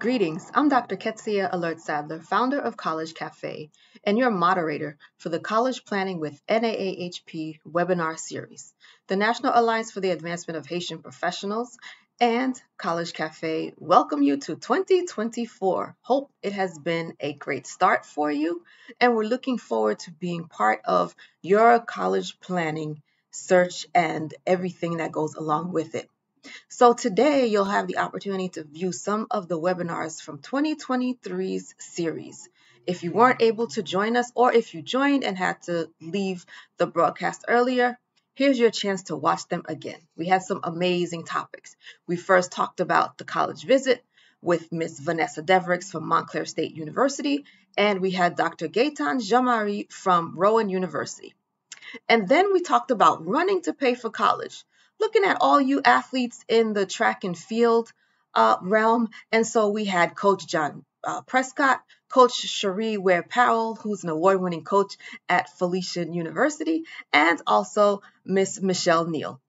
Greetings, I'm Dr. Ketsia Alert Sadler, founder of College Cafe, and your moderator for the College Planning with NAAHP webinar series. The National Alliance for the Advancement of Haitian Professionals and College Cafe welcome you to 2024. Hope it has been a great start for you, and we're looking forward to being part of your college planning search and everything that goes along with it. So today you'll have the opportunity to view some of the webinars from 2023's series. If you weren't able to join us or if you joined and had to leave the broadcast earlier, here's your chance to watch them again. We had some amazing topics. We first talked about the college visit with Miss Vanessa Deverix from Montclair State University, and we had Dr. Gaetan Jamari from Rowan University. And then we talked about running to pay for college looking at all you athletes in the track and field uh, realm. And so we had Coach John uh, Prescott, Coach Cherie Ware Powell, who's an award winning coach at Felician University, and also Miss Michelle Neal.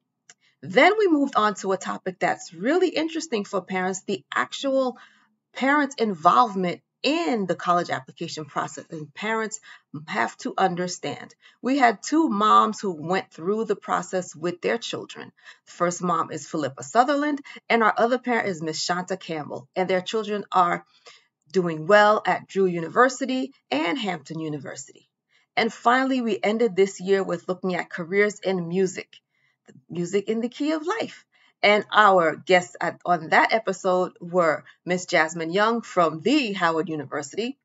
Then we moved on to a topic that's really interesting for parents the actual parent involvement in the college application process, and parents have to understand. We had two moms who went through the process with their children. The first mom is Philippa Sutherland, and our other parent is Miss Shanta Campbell, and their children are doing well at Drew University and Hampton University. And finally, we ended this year with looking at careers in music, music in the key of life. And our guests at, on that episode were Miss Jasmine Young from the Howard University,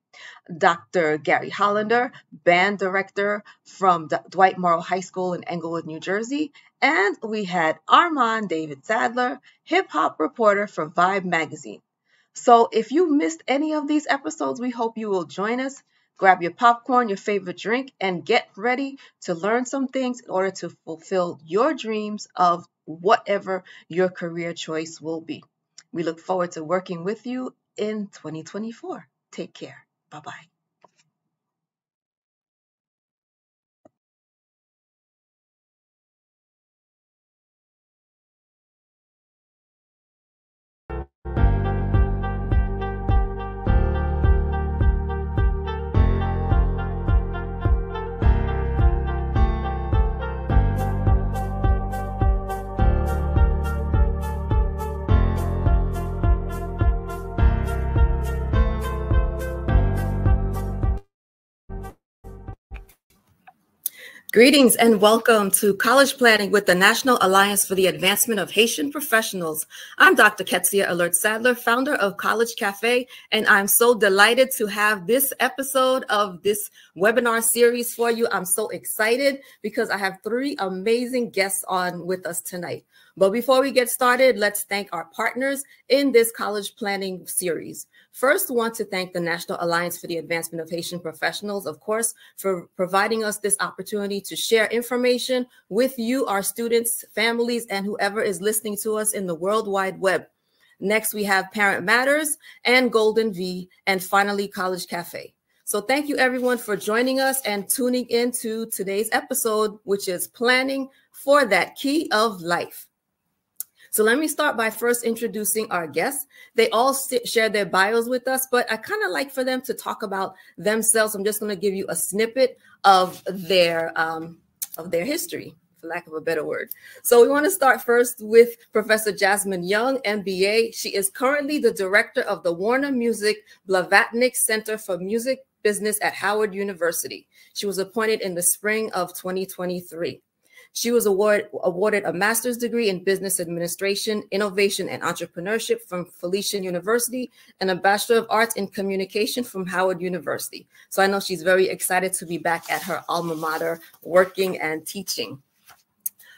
Dr. Gary Hollander, band director from D- Dwight Morrow High School in Englewood, New Jersey, and we had Armon David Sadler, hip hop reporter for Vibe magazine. So if you missed any of these episodes, we hope you will join us. Grab your popcorn, your favorite drink, and get ready to learn some things in order to fulfill your dreams of whatever your career choice will be. We look forward to working with you in 2024. Take care. Bye bye. Greetings and welcome to College Planning with the National Alliance for the Advancement of Haitian Professionals. I'm Dr. Ketsia Alert Sadler, founder of College Cafe, and I'm so delighted to have this episode of this webinar series for you. I'm so excited because I have three amazing guests on with us tonight. But before we get started, let's thank our partners in this college planning series. First, want to thank the National Alliance for the Advancement of Haitian Professionals, of course, for providing us this opportunity to share information with you, our students, families, and whoever is listening to us in the World Wide Web. Next, we have Parent Matters and Golden V, and finally, College Cafe. So thank you everyone for joining us and tuning into today's episode, which is planning for that key of life. So let me start by first introducing our guests. They all share their bios with us, but I kind of like for them to talk about themselves. I'm just going to give you a snippet of their um, of their history for lack of a better word. So we want to start first with Professor Jasmine Young, MBA. She is currently the director of the Warner Music Blavatnik Center for Music Business at Howard University. She was appointed in the spring of 2023. She was award, awarded a master's degree in business administration, innovation, and entrepreneurship from Felician University and a Bachelor of Arts in communication from Howard University. So I know she's very excited to be back at her alma mater working and teaching.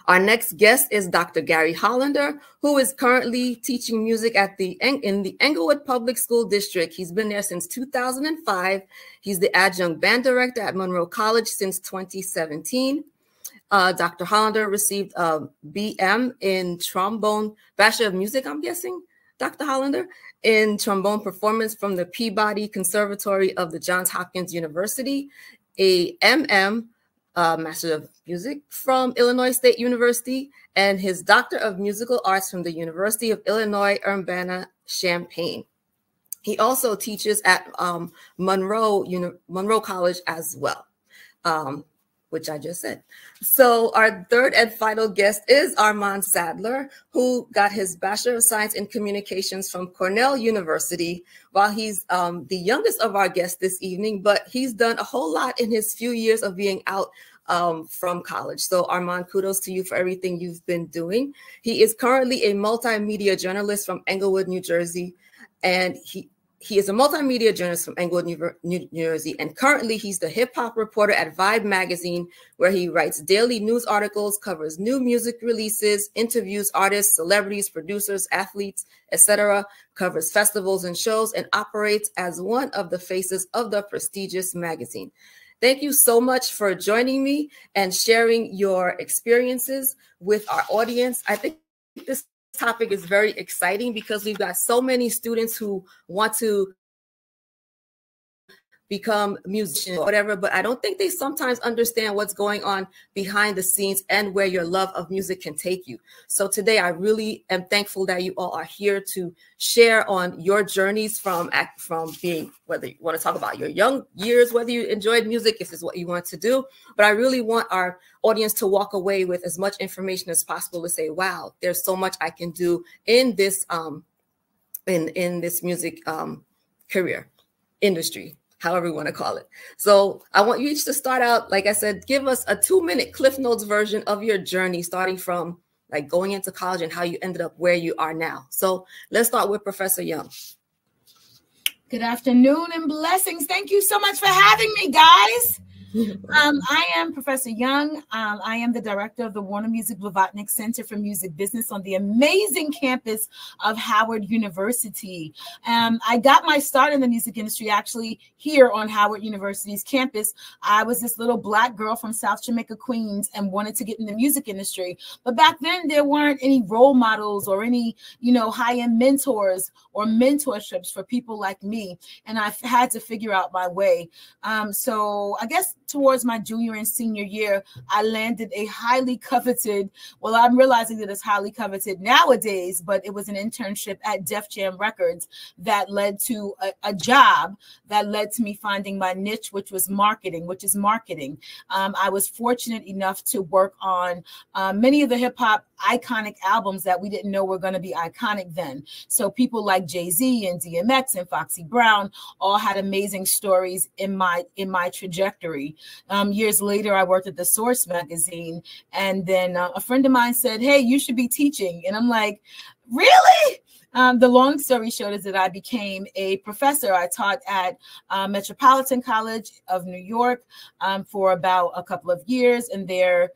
Our next guest is Dr. Gary Hollander, who is currently teaching music at the in the Englewood Public School District. He's been there since 2005. He's the adjunct band director at Monroe College since 2017. Uh, Dr. Hollander received a BM in trombone, Bachelor of Music, I'm guessing, Dr. Hollander, in trombone performance from the Peabody Conservatory of the Johns Hopkins University, a MM, uh, Master of Music from Illinois State University, and his Doctor of Musical Arts from the University of Illinois Urbana-Champaign. He also teaches at um, Monroe, Uni Monroe College as well. Um, which I just said. So our third and final guest is Armon Sadler, who got his Bachelor of Science in Communications from Cornell University. While he's um, the youngest of our guests this evening, but he's done a whole lot in his few years of being out um, from college. So Armon, kudos to you for everything you've been doing. He is currently a multimedia journalist from Englewood, New Jersey, and he he is a multimedia journalist from Englewood, New Jersey, and currently he's the hip hop reporter at Vibe magazine, where he writes daily news articles, covers new music releases, interviews artists, celebrities, producers, athletes, etc., covers festivals and shows, and operates as one of the faces of the prestigious magazine. Thank you so much for joining me and sharing your experiences with our audience. I think this topic is very exciting because we've got so many students who want to become musicians or whatever, but I don't think they sometimes understand what's going on behind the scenes and where your love of music can take you. So today I really am thankful that you all are here to share on your journeys from from being whether you want to talk about your young years, whether you enjoyed music, if it's what you want to do. But I really want our audience to walk away with as much information as possible to say, wow, there's so much I can do in this um in in this music um career industry however you want to call it. So I want you each to start out, like I said, give us a two minute Cliff Notes version of your journey, starting from like going into college and how you ended up where you are now. So let's start with Professor Young. Good afternoon and blessings. Thank you so much for having me, guys. Um, I am Professor Young. Um, I am the director of the Warner Music Blavatnik Center for Music Business on the amazing campus of Howard University. Um, I got my start in the music industry actually here on Howard University's campus. I was this little black girl from South Jamaica, Queens, and wanted to get in the music industry. But back then, there weren't any role models or any, you know, high-end mentors or mentorships for people like me, and I had to figure out my way. Um, so I guess towards my junior and senior year, I landed a highly coveted, well, I'm realizing that it's highly coveted nowadays, but it was an internship at Def Jam Records that led to a, a job that led to me finding my niche, which was marketing, which is marketing. Um, I was fortunate enough to work on uh, many of the hip hop iconic albums that we didn't know were going to be iconic then. So people like Jay-Z and DMX and Foxy Brown all had amazing stories in my in my trajectory. Um, years later, I worked at the Source magazine, and then uh, a friend of mine said, "Hey, you should be teaching," and I'm like, "Really?" Um, the long story short is that I became a professor. I taught at uh, Metropolitan College of New York um, for about a couple of years, and there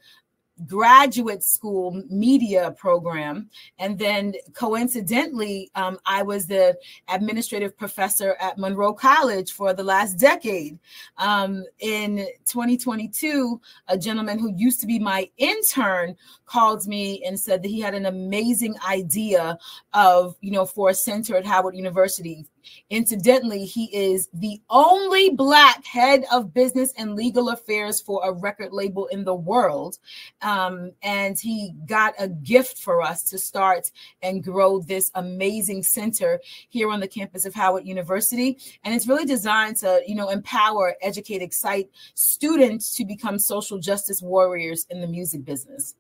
graduate school media program. And then coincidentally, um, I was the administrative professor at Monroe College for the last decade. Um, in 2022, a gentleman who used to be my intern called me and said that he had an amazing idea of, you know, for a center at Howard University Incidentally, he is the only Black head of business and legal affairs for a record label in the world. Um, and he got a gift for us to start and grow this amazing center here on the campus of Howard University. And it's really designed to, you know, empower, educate, excite students to become social justice warriors in the music business.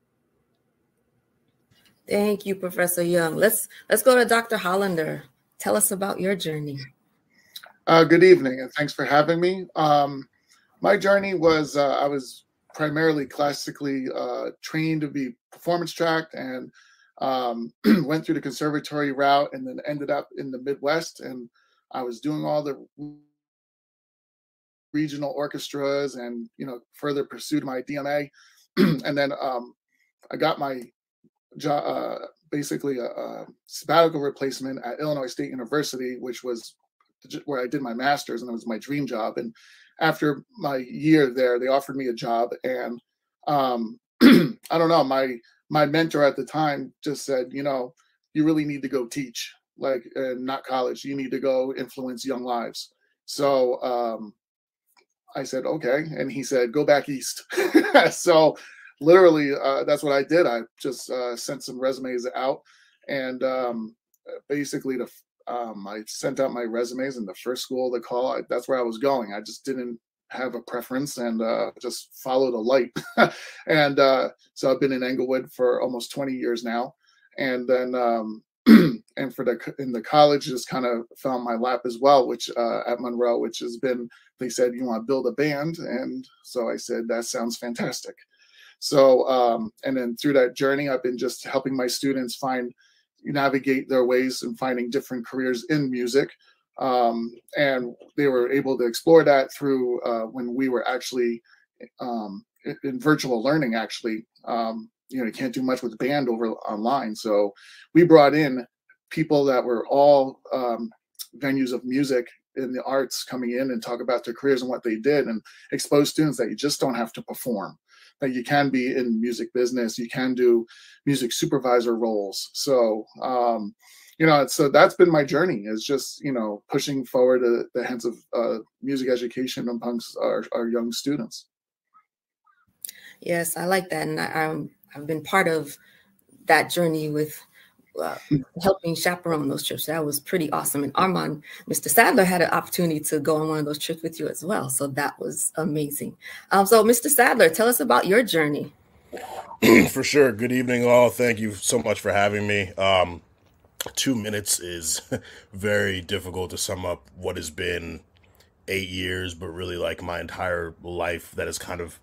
Thank you, Professor Young. Let's let's go to Dr. Hollander. Tell us about your journey. Uh, good evening, and thanks for having me. Um, my journey was uh, I was primarily classically uh, trained to be performance tracked and um, went through the conservatory route and then ended up in the Midwest. And I was doing all the regional orchestras and you know further pursued my DMA. and then um, I got my uh, basically a, a, sabbatical replacement at Illinois State University, which was where I did my master's, and it was my dream job. And after my year there, they offered me a job, and um, I don't know, my my mentor at the time just said, you know, you really need to go teach, like, and not college. You need to go influence young lives. So um, I said, okay, and he said, go back east. so literally uh, that's what I did. I just uh, sent some resumes out, and um, basically the um, I sent out my resumes, and the first school to call, I, that's where I was going. I just didn't have a preference and uh, just followed a light. and uh, so I've been in Englewood for almost 20 years now. And then, um, and for the in the college, just kind of found my lap as well, which uh, at Monroe, which has been, they said, you want to build a band. And so I said, that sounds fantastic. So, um, and then through that journey, I've been just helping my students find, navigate their ways and finding different careers in music. Um, and they were able to explore that through uh, when we were actually um, in, virtual learning. Actually, um, you know, you can't do much with band over online, so we brought in people that were all um, venues of music in the arts coming in and talk about their careers and what they did, and expose students that you just don't have to perform that you can be in music business you can do music supervisor roles. So um, you know so that's been my journey is just you know pushing forward the, the hands of uh, music education amongst our, our young students. Yes i like that and I, um, i've been part of that journey with uh, helping chaperone those trips. That was pretty awesome. And Armon, Mr. Sadler had an opportunity to go on one of those trips with you as well. So that was amazing. Um, so, Mr. Sadler, tell us about your journey. for sure. Good evening, all. Thank you so much for having me. Um, two minutes is very difficult to sum up what has been eight years, but really like my entire life that has kind of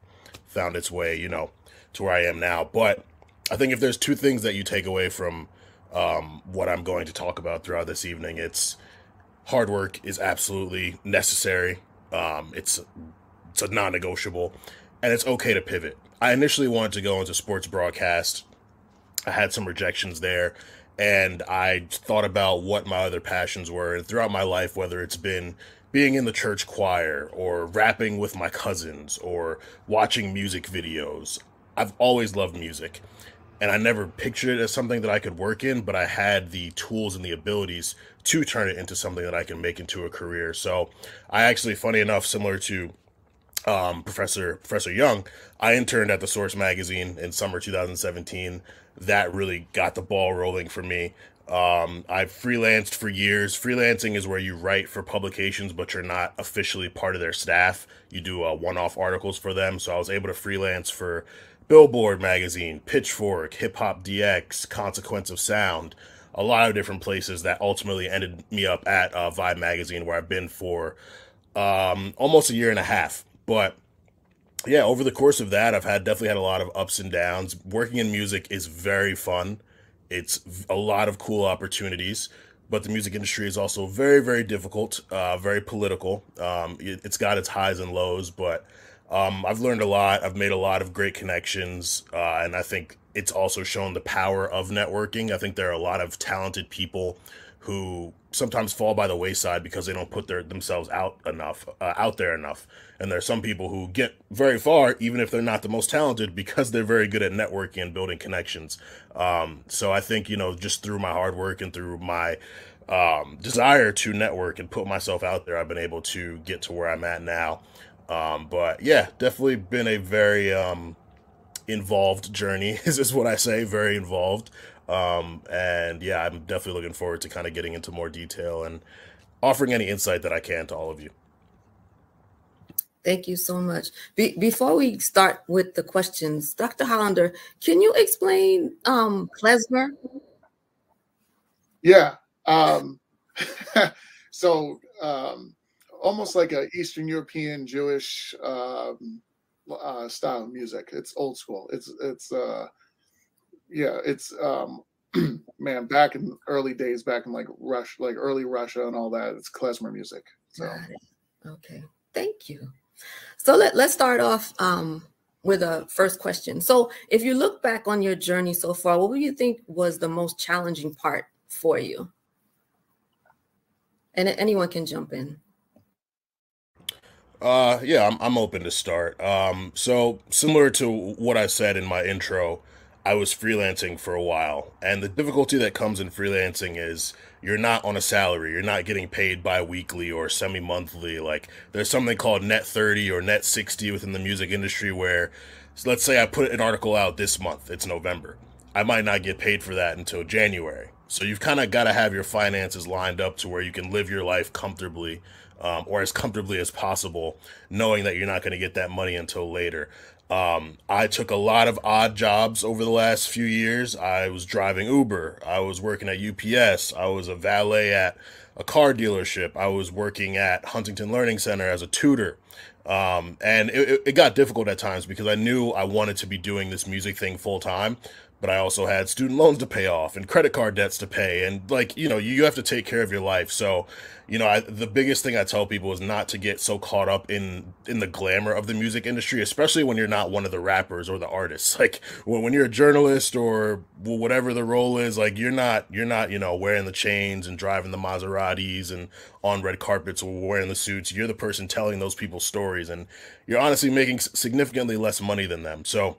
found its way, you know, to where I am now. But I think if there's two things that you take away from um, what I'm going to talk about throughout this evening. It's hard work is absolutely necessary. Um, it's it's a non-negotiable, and it's okay to pivot. I initially wanted to go into sports broadcast. I had some rejections there, and I thought about what my other passions were. And throughout my life, whether it's been being in the church choir or rapping with my cousins or watching music videos, I've always loved music and I never pictured it as something that I could work in, but I had the tools and the abilities to turn it into something that I can make into a career. So I actually, funny enough, similar to um, Professor Professor Young, I interned at the Source magazine in summer 2017. That really got the ball rolling for me. Um, I've freelanced for years. Freelancing is where you write for publications, but you're not officially part of their staff. You do uh, one-off articles for them. So I was able to freelance for Billboard magazine, Pitchfork, Hip Hop DX, Consequence of Sound, a lot of different places that ultimately ended me up at uh, Vibe magazine, where I've been for um, almost a year and a half. But yeah, over the course of that, I've had definitely had a lot of ups and downs. Working in music is very fun. It's a lot of cool opportunities, but the music industry is also very, very difficult, uh, very political. Um, it, has got its highs and lows, but um, I've learned a lot. I've made a lot of great connections, uh, and I think it's also shown the power of networking. I think there are a lot of talented people who sometimes fall by the wayside because they don't put their themselves out enough, uh, out there enough. And there are some people who get very far, even if they're not the most talented, because they're very good at networking and building connections. Um, so I think you know, just through my hard work and through my um, desire to network and put myself out there, I've been able to get to where I'm at now. Um, but yeah, definitely been a very um, involved journey. Is is what I say? Very involved. Um, and yeah, I'm definitely looking forward to kind of getting into more detail and offering any insight that I can to all of you. Thank you so much. Be before we start with the questions, Dr. Hollander, can you explain um, klezmer? Yeah. Um, so um, almost like a Eastern European Jewish um, uh, style music. It's old school. It's it's uh, yeah. It's um, man back in early days, back in like Rush, like early Russia and all that. It's klezmer music. So okay, thank you. So let let's start off um, with a first question. So if you look back on your journey so far, what do you think was the most challenging part for you? And anyone can jump in. Uh, yeah, I'm, I'm open to start. Um, so similar to what I said in my intro, I was freelancing for a while, and the difficulty that comes in freelancing is you're not on a salary. You're not getting paid bi-weekly or semi-monthly. Like there's something called net 30 or net 60 within the music industry where so let's say I put an article out this month, it's November. I might not get paid for that until January. So you've kind of got to have your finances lined up to where you can live your life comfortably um, or as comfortably as possible, knowing that you're not going to get that money until later. Um, I took a lot of odd jobs over the last few years. I was driving Uber. I was working at UPS. I was a valet at a car dealership. I was working at Huntington Learning Center as a tutor. Um, and it, it got difficult at times because I knew I wanted to be doing this music thing full time, but I also had student loans to pay off and credit card debts to pay. And like, you know, you have to take care of your life. So, you know, I, the biggest thing I tell people is not to get so caught up in, in the glamour of the music industry, especially when you're not one of the rappers or the artists. Like when, when you're a journalist or whatever the role is, like you're not, you're not, you know, wearing the chains and driving the Maseratis and on red carpets or wearing the suits. You're the person telling those people's stories and you're honestly making significantly less money than them. So,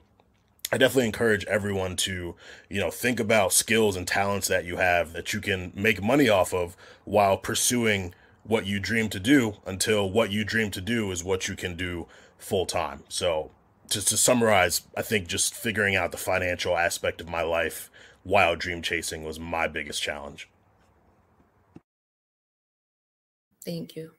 I definitely encourage everyone to, you know, think about skills and talents that you have that you can make money off of while pursuing what you dream to do until what you dream to do is what you can do full time. So, just to summarize, I think just figuring out the financial aspect of my life while dream chasing was my biggest challenge. Thank you.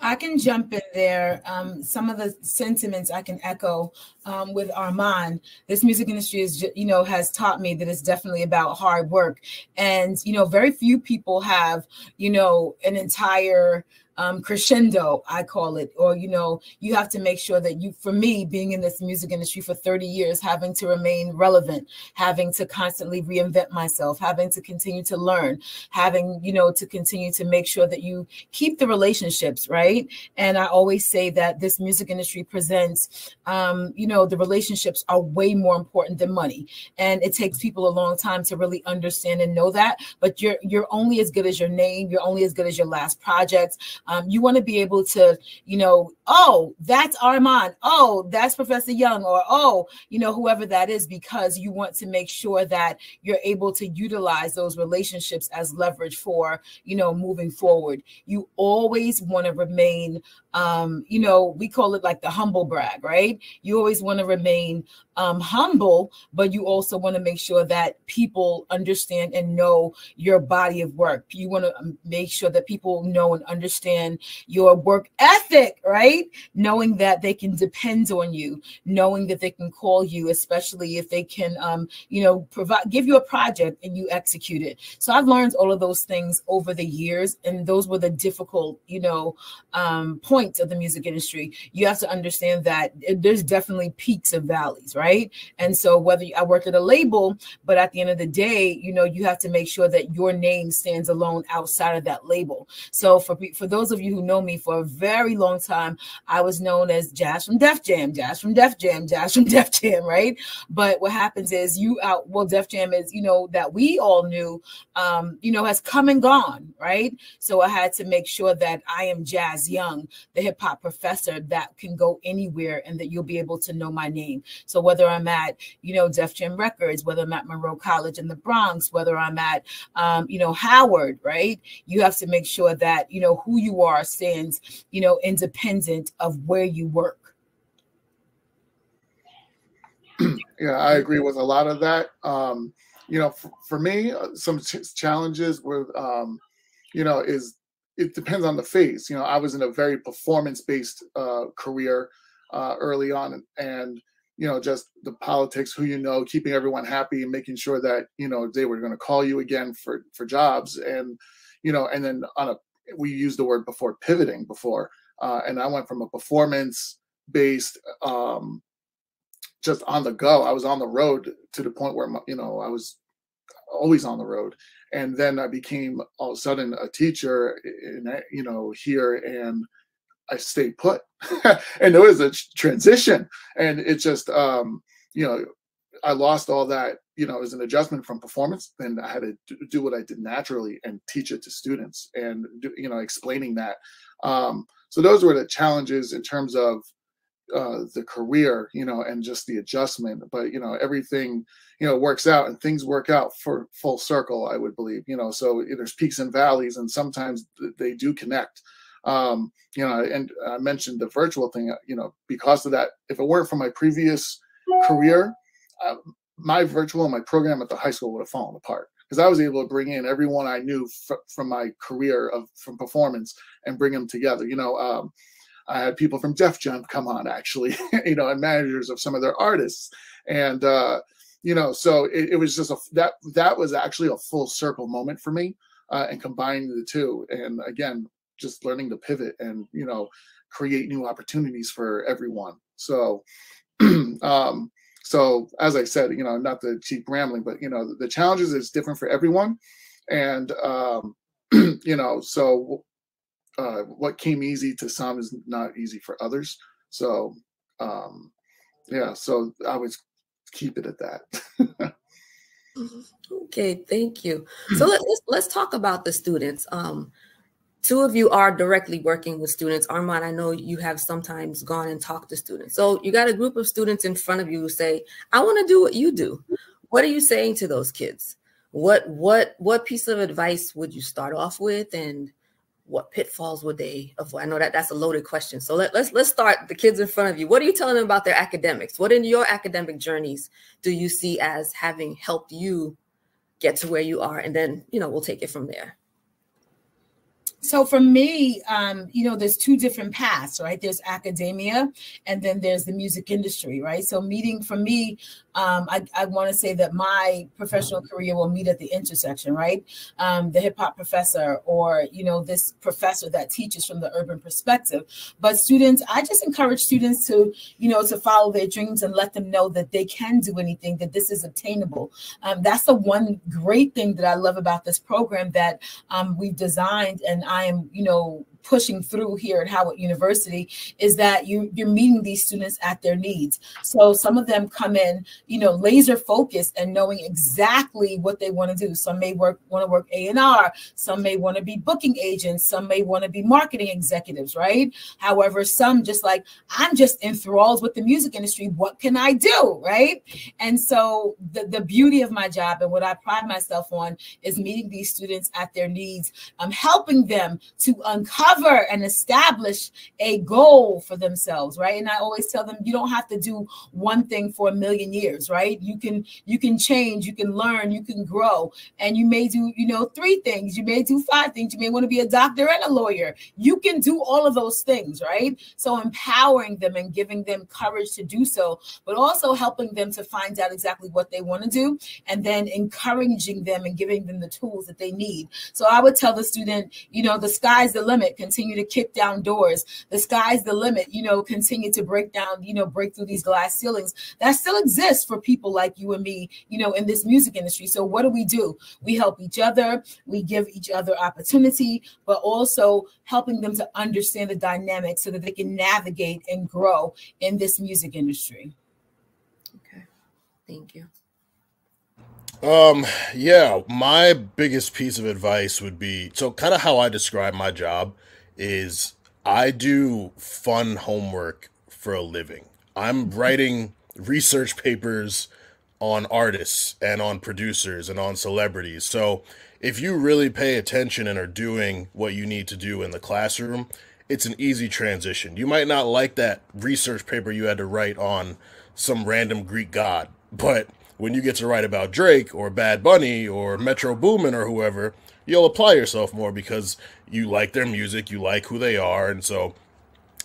I can jump in there. Um, some of the sentiments I can echo um, with Armon. This music industry is, you know, has taught me that it's definitely about hard work, and you know, very few people have, you know, an entire um, crescendo, I call it, or you know, you have to make sure that you, for me, being in this music industry for 30 years, having to remain relevant, having to constantly reinvent myself, having to continue to learn, having, you know, to continue to make sure that you keep the relationships, right? And I always say that this music industry presents, um, you know, the relationships are way more important than money. And it takes people a long time to really understand and know that. But you're you're only as good as your name, you're only as good as your last project. Um, you want to be able to, you know, oh, that's Armon. Oh, that's Professor Young, or oh, you know, whoever that is, because you want to make sure that you're able to utilize those relationships as leverage for, you know, moving forward. You always want to remain um, you know, we call it like the humble brag, right? You always want to remain um, humble, but you also want to make sure that people understand and know your body of work. You want to um, make sure that people know and understand your work ethic, right? Knowing that they can depend on you, knowing that they can call you, especially if they can, um, you know, provide, give you a project and you execute it. So I've learned all of those things over the years, and those were the difficult, you know, um, points of the music industry. You have to understand that there's definitely peaks and valleys, right? And so whether I work at a label, but at the end of the day, you know, you have to make sure that your name stands alone outside of that label. So for for those of you who know me for a very long time, I was known as Jazz from Def Jam, Jazz from Def Jam, Jazz from Def Jam, right? But what happens is you out well, Def Jam is, you know, that we all knew um, you know, has come and gone, right? So I had to make sure that I am Jazz Young, the hip hop professor that can go anywhere and that you'll be able to know my name. So whether I'm at, you know, Def Jam Records, whether I'm at Monroe College in the Bronx, whether I'm at, um, you know, Howard, right? You have to make sure that, you know, who you are stands, you know, independent of where you work. yeah, I agree with a lot of that. Um, you know, for, for me, uh, some ch- challenges with, um, you know, is it depends on the phase. You know, I was in a very performance based uh, career uh, early on, and you know, just the politics, who you know, keeping everyone happy and making sure that, you know, they were going to call you again for, for jobs. And, you know, and then on a, we used the word before pivoting before. Uh, and I went from a performance based, um, just on the go. I was on the road to the point where, you know, I was always on the road. And then I became all of a sudden a teacher, in, you know, here and I stayed put. and there was a transition. And it just, um, you know, I lost all that, you know, as an adjustment from performance. Then I had to do what I did naturally and teach it to students and, do, you know, explaining that. Um, so those were the challenges in terms of uh, the career, you know, and just the adjustment. But you know, everything, you know, works out and things work out for full circle. I would believe, you know. So there's peaks and valleys, and sometimes they do connect um, you know, and I mentioned the virtual thing, you know, because of that, if it weren't for my previous career, uh, my virtual and my program at the high school would have fallen apart because I was able to bring in everyone I knew f- from my career of from performance and bring them together. You know, um, I had people from Def Jam come on actually, you know, and managers of some of their artists, and uh, you know, so it, it, was just a that that was actually a full circle moment for me, uh, and combining the two, and again, just learning to pivot and you know, create new opportunities for everyone. So. um, so as I said, you know, not the cheap rambling, but you know, the, the challenges is different for everyone, and um, you know, so uh, what came easy to some is not easy for others. So um, yeah, so I would keep it at that. okay, thank you. So let, us let's talk about the students. Um, two of you are directly working with students. Armon, I know you have sometimes gone and talked to students. So you got a group of students in front of you who say, I want to do what you do. What are you saying to those kids? What what what piece of advice would you start off with and what pitfalls would they avoid? I know that that's a loaded question. So let, let's let's start the kids in front of you. What are you telling them about their academics? What in your academic journeys do you see as having helped you get to where you are? And then, you know, we'll take it from there so for me um, you know there's two different paths right there's academia and then there's the music industry right so meeting for me um, I, I want to say that my professional career will meet at the intersection, right? Um, the hip hop professor, or you know, this professor that teaches from the urban perspective. But students, I just encourage students to, you know, to follow their dreams and let them know that they can do anything, that this is obtainable. Um, that's the one great thing that I love about this program that um, we've designed, and I am, you know, pushing through here at Howard University is that you you're meeting these students at their needs. So some of them come in, you know, laser focused and knowing exactly what they want to do. Some may work want to work A and R. Some may want to be booking agents. Some may want to be marketing executives, right? However, some just like I'm just enthralled with the music industry. What can I do, right? And so the the beauty of my job and what I pride myself on is meeting these students at their needs. I'm helping them to uncover and establish a goal for themselves, right? And I always tell them you don't have to do one thing for a million years, right? You can you can change, you can learn, you can grow, and you may do, you know, three things, you may do five things, you may want to be a doctor and a lawyer. You can do all of those things, right? So empowering them and giving them courage to do so, but also helping them to find out exactly what they want to do and then encouraging them and giving them the tools that they need. So I would tell the student, you know, the sky's the limit continue to kick down doors. The sky's the limit, you know, continue to break down, you know, break through these glass ceilings that still exists for people like you and me, you know, in this music industry. So what do we do? We help each other, we give each other opportunity, but also helping them to understand the dynamics so that they can navigate and grow in this music industry. Okay. Thank you. Um, yeah, my biggest piece of advice would be so kind of how I describe my job is I do fun homework for a living. I'm writing research papers on artists and on producers and on celebrities. So if you really pay attention and are doing what you need to do in the classroom, it's an easy transition. You might not like that research paper you had to write on some random Greek god, but when you get to write about Drake or Bad Bunny or Metro Boomin or whoever, you'll apply yourself more because you like their music, you like who they are, and so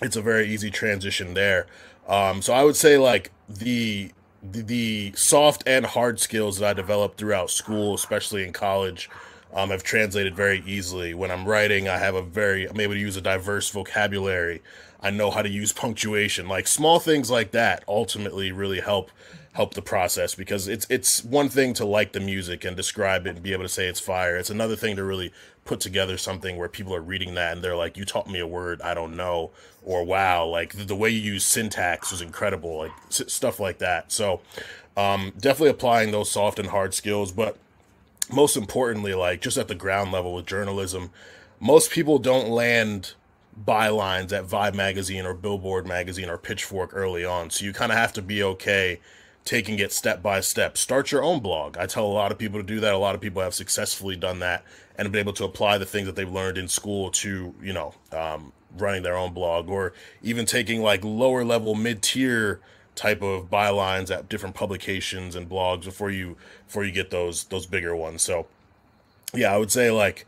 it's a very easy transition there. Um, so I would say like the, the, the soft and hard skills that I developed throughout school, especially in college, um, have translated very easily. When I'm writing, I have a very I'm able to use a diverse vocabulary. I know how to use punctuation. Like small things like that ultimately really help help the process because it's it's one thing to like the music and describe it and be able to say it's fire. It's another thing to really put together something where people are reading that and they're like, "You taught me a word I don't know," or "Wow, like the, the way you use syntax was incredible," like s- stuff like that. So, um, definitely applying those soft and hard skills, but most importantly, like just at the ground level with journalism, most people don't land bylines at Vibe magazine or Billboard magazine or Pitchfork early on. So you kind of have to be okay taking it step by step. Start your own blog. I tell a lot of people to do that. A lot of people have successfully done that and been able to apply the things that they've learned in school to, you know, um, running their own blog or even taking like lower level mid tier type of bylines at different publications and blogs before you before you get those those bigger ones. So yeah, I would say like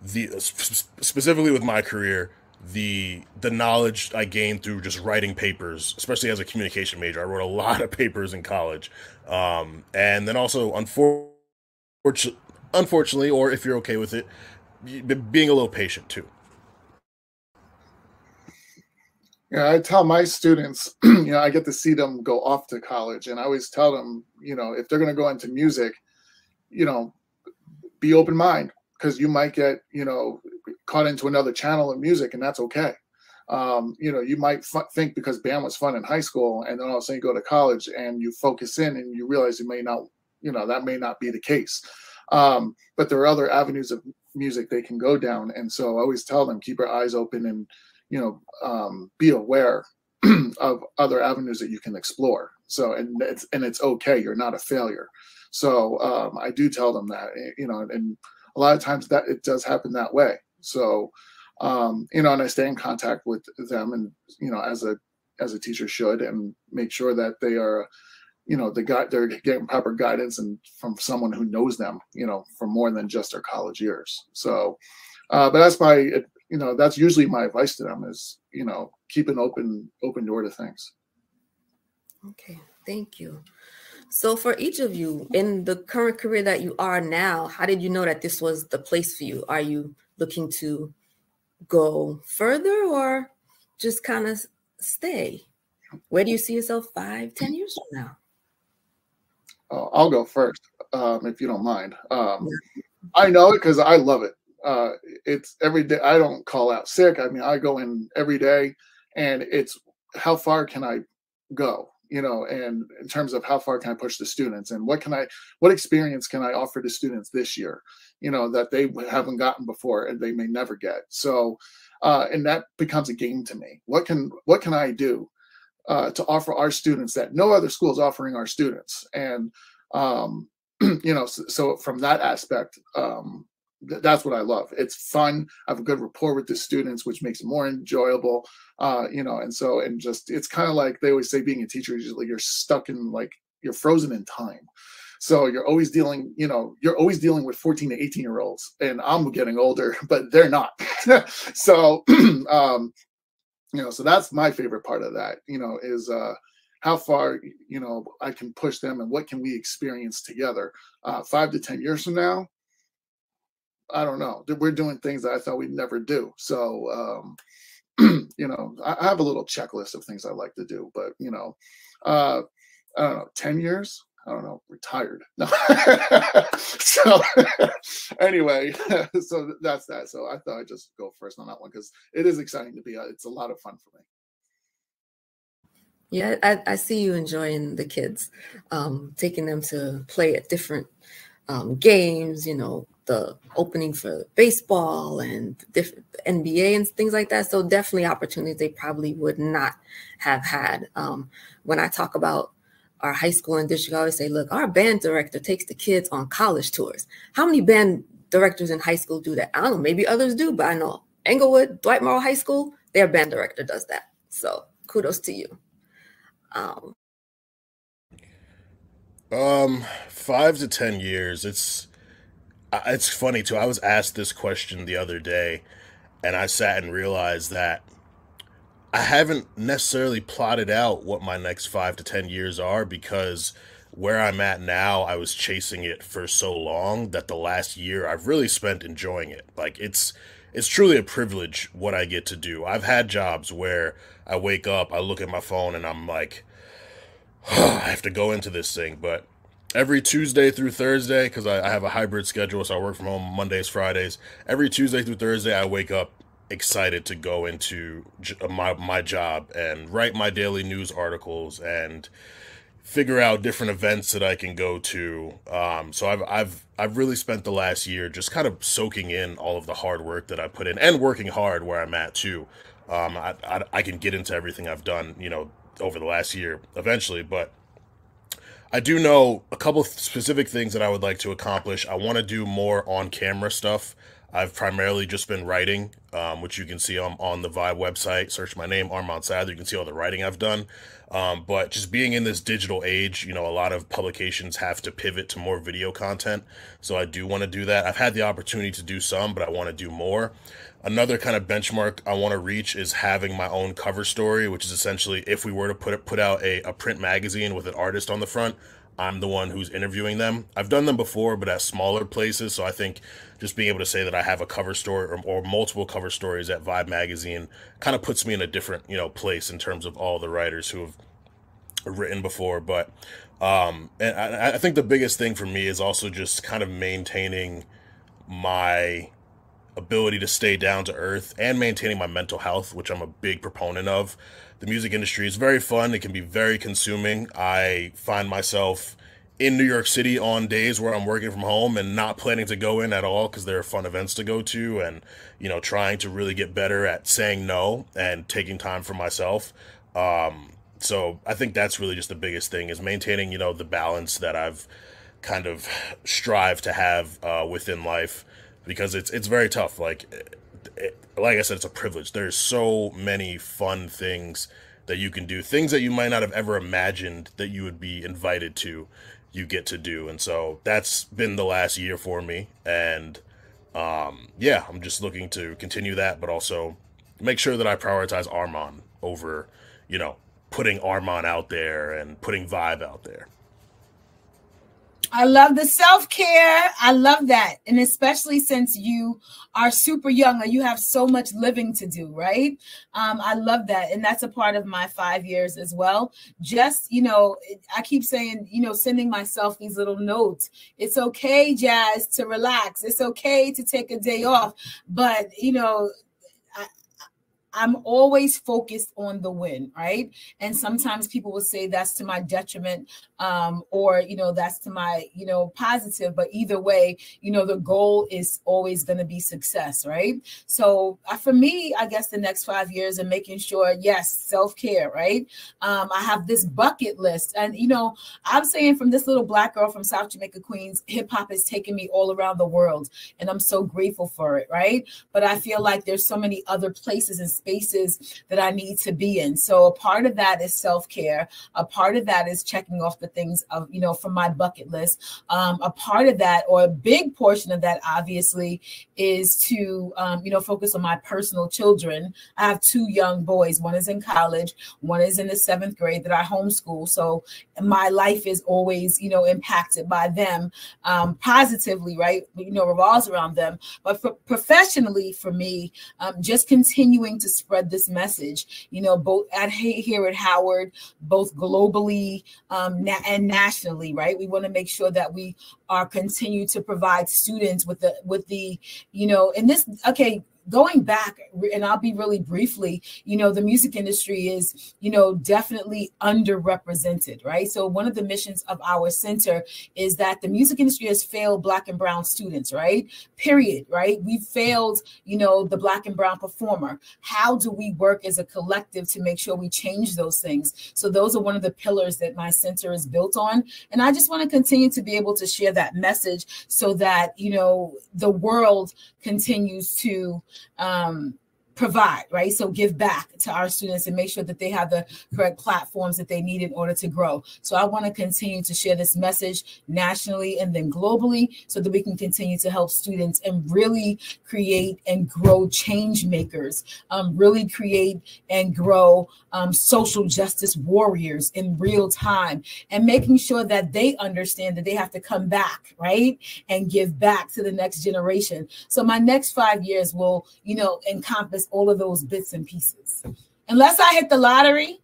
the specifically with my career, the the knowledge I gained through just writing papers, especially as a communication major. I wrote a lot of papers in college, um, and then also unfortunately, unfortunately, or if you're okay with it, being a little patient too. Yeah, I tell my students, you know, I get to see them go off to college, and I always tell them, you know, if they're going to go into music, you know, be open mind because you might get, you know, caught into another channel of music, and that's okay. Um, you know, you might f- think because band was fun in high school, and then all of a sudden you go to college and you focus in, and you realize you may not, you know, that may not be the case. Um, but there are other avenues of music they can go down, and so I always tell them keep your eyes open and you know um, be aware of other avenues that you can explore so and it's and it's okay you're not a failure so um, i do tell them that eh, you know and a lot of times that it does happen that way so um, you know and i stay in contact with them and you know as a as a teacher should and make sure that they are you know the guy they're getting proper guidance and from someone who knows them you know for more than just their college years. So uh, but that's my you know that's usually my advice to them is you know keep an open open door to things. Okay thank you. So for each of you in the current career that you are now how did you know that this was the place for you? Are you looking to go further or just kind of stay where do you see yourself five ten years from now uh, i'll go first um, if you don't mind um, i know it because i love it uh, it's every day. I don't call out sick. I mean, I go in every day, and it's how far can I go? You know, and in terms of how far can I push the students, and what can I, what experience can I offer to students this year? You know, that they haven't gotten before and they may never get. So, uh, and that becomes a game to me. What can what can I do uh, to offer our students that no other school is offering our students? And um, you know, so, so, from that aspect, um, that's what I love. It's fun. I have a good rapport with the students, which makes it more enjoyable. Uh, you know, and so and just it's kind of like they always say, being a teacher, usually you're stuck in like you're frozen in time. So you're always dealing, you know, you're always dealing with 14 to 18 year olds, and I'm getting older, but they're not. so, um, you know, so that's my favorite part of that. You know, is uh, how far you know I can push them, and what can we experience together. Uh, five to 10 years from now, I don't know. We're doing things that I thought we'd never do. So, um, you know, I, I, have a little checklist of things I like to do, but you know, uh, I don't know, 10 years, I don't know, retired. No. so anyway, so that's that. So I thought I'd just go first on that one because it is exciting to be, uh, it's a lot of fun for me. Yeah, I, I see you enjoying the kids, um, taking them to play at different um, games, you know, the opening for baseball and different NBA and things like that. So definitely opportunities they probably would not have had. Um, when I talk about our high school and district, I always say, look, our band director takes the kids on college tours. How many band directors in high school do that? I don't know, maybe others do, but I know Englewood, Dwight Morrow High School, their band director does that. So kudos to you. Um, um, five to ten years. It's it's funny too. I was asked this question the other day, and I sat and realized that I haven't necessarily plotted out what my next five to 10 years are because where I'm at now, I was chasing it for so long that the last year I've really spent enjoying it. Like it's it's truly a privilege what I get to do. I've had jobs where I wake up, I look at my phone and I'm like I have to go into this thing, but every Tuesday through Thursday, because I, I, have a hybrid schedule, so I work from home Mondays, Fridays. Every Tuesday through Thursday, I wake up excited to go into uh, my my job and write my daily news articles and figure out different events that I can go to. Um, so I've I've I've really spent the last year just kind of soaking in all of the hard work that I put in and working hard where I'm at too. Um, I, I, I can get into everything I've done, you know, over the last year eventually, but I do know a couple specific things that I would like to accomplish. I want to do more on camera stuff. I've primarily just been writing, um, which you can see on, on the Vibe website. Search my name, Armon Sadler. You can see all the writing I've done. Um, but just being in this digital age, you know, a lot of publications have to pivot to more video content. So I do want to do that. I've had the opportunity to do some, but I want to do more. Another kind of benchmark I want to reach is having my own cover story, which is essentially if we were to put it, put out a, a print magazine with an artist on the front, I'm the one who's interviewing them. I've done them before, but at smaller places. So I think just being able to say that I have a cover story or, or multiple cover stories at Vibe Magazine kind of puts me in a different, you know, place in terms of all the writers who have written before. But um, and I, I think the biggest thing for me is also just kind of maintaining my ability to stay down to earth and maintaining my mental health, which I'm a big proponent of. The music industry is very fun. It can be very consuming. I find myself in New York City on days where I'm working from home and not planning to go in at all because there are fun events to go to and, you know, trying to really get better at saying no and taking time for myself. Um, so I think that's really just the biggest thing is maintaining, you know, the balance that I've kind of strived to have uh, within life because it's it's very tough. Like it, like I said, it's a privilege. There's so many fun things that you can do, things that you might not have ever imagined that you would be invited to, you get to do. And so that's been the last year for me. And um, yeah, I'm just looking to continue that, but also make sure that I prioritize Armon over, you know, putting Armon out there and putting Vibe out there. I love the self care. I love that. And especially since you are super young and you have so much living to do, right? Um, I love that. And that's a part of my five years as well. Just, you know, I keep saying, you know, sending myself these little notes. It's okay, Jazz, to relax. It's okay to take a day off. But, you know, I'm always focused on the win, right? And sometimes people will say that's to my detriment, um, or you know, that's to my you know positive. But either way, you know, the goal is always going to be success, right? So uh, for me, I guess the next five years and making sure, yes, self care, right? Um, I have this bucket list, and you know, I'm saying from this little black girl from South Jamaica, Queens, hip hop has taken me all around the world, and I'm so grateful for it, right? But I feel like there's so many other places and spaces that I need to be in. So a part of that is self care. A part of that is checking off the things of, you know, from my bucket list. Um, a part of that, or a big portion of that, obviously, is to, um, you know, focus on my personal children. I have two young boys. One is in college, one is in the seventh grade that I homeschool. So my life is always, you know, impacted by them um, positively, right? You know, revolves around them. But for, professionally, for me, um, just continuing to spread this message, you know, both at here at Howard, both globally um, na- and nationally, right? We want to make sure that we are continue to provide students with the with the, you know, and this okay, going back and i'll be really briefly you know the music industry is you know definitely underrepresented right? So one of the missions of our center is that the music industry has failed black and brown students right? Period right? We failed you know the black and brown performer. How do we work as a collective to make sure we change those things? So those are one of the pillars that my center is built on. And i just want to continue to be able to share that message so that you know the world continues to um, provide, right? So give back to our students and make sure that they have the correct platforms that they need in order to grow. So I want to continue to share this message nationally and then globally so that we can continue to help students and really create and grow change makers, um, really create and grow um, social justice warriors in real time and making sure that they understand that they have to come back, right? And give back to the next generation. So my next five years will, you know, encompass all of those bits and pieces. Unless I hit the lottery,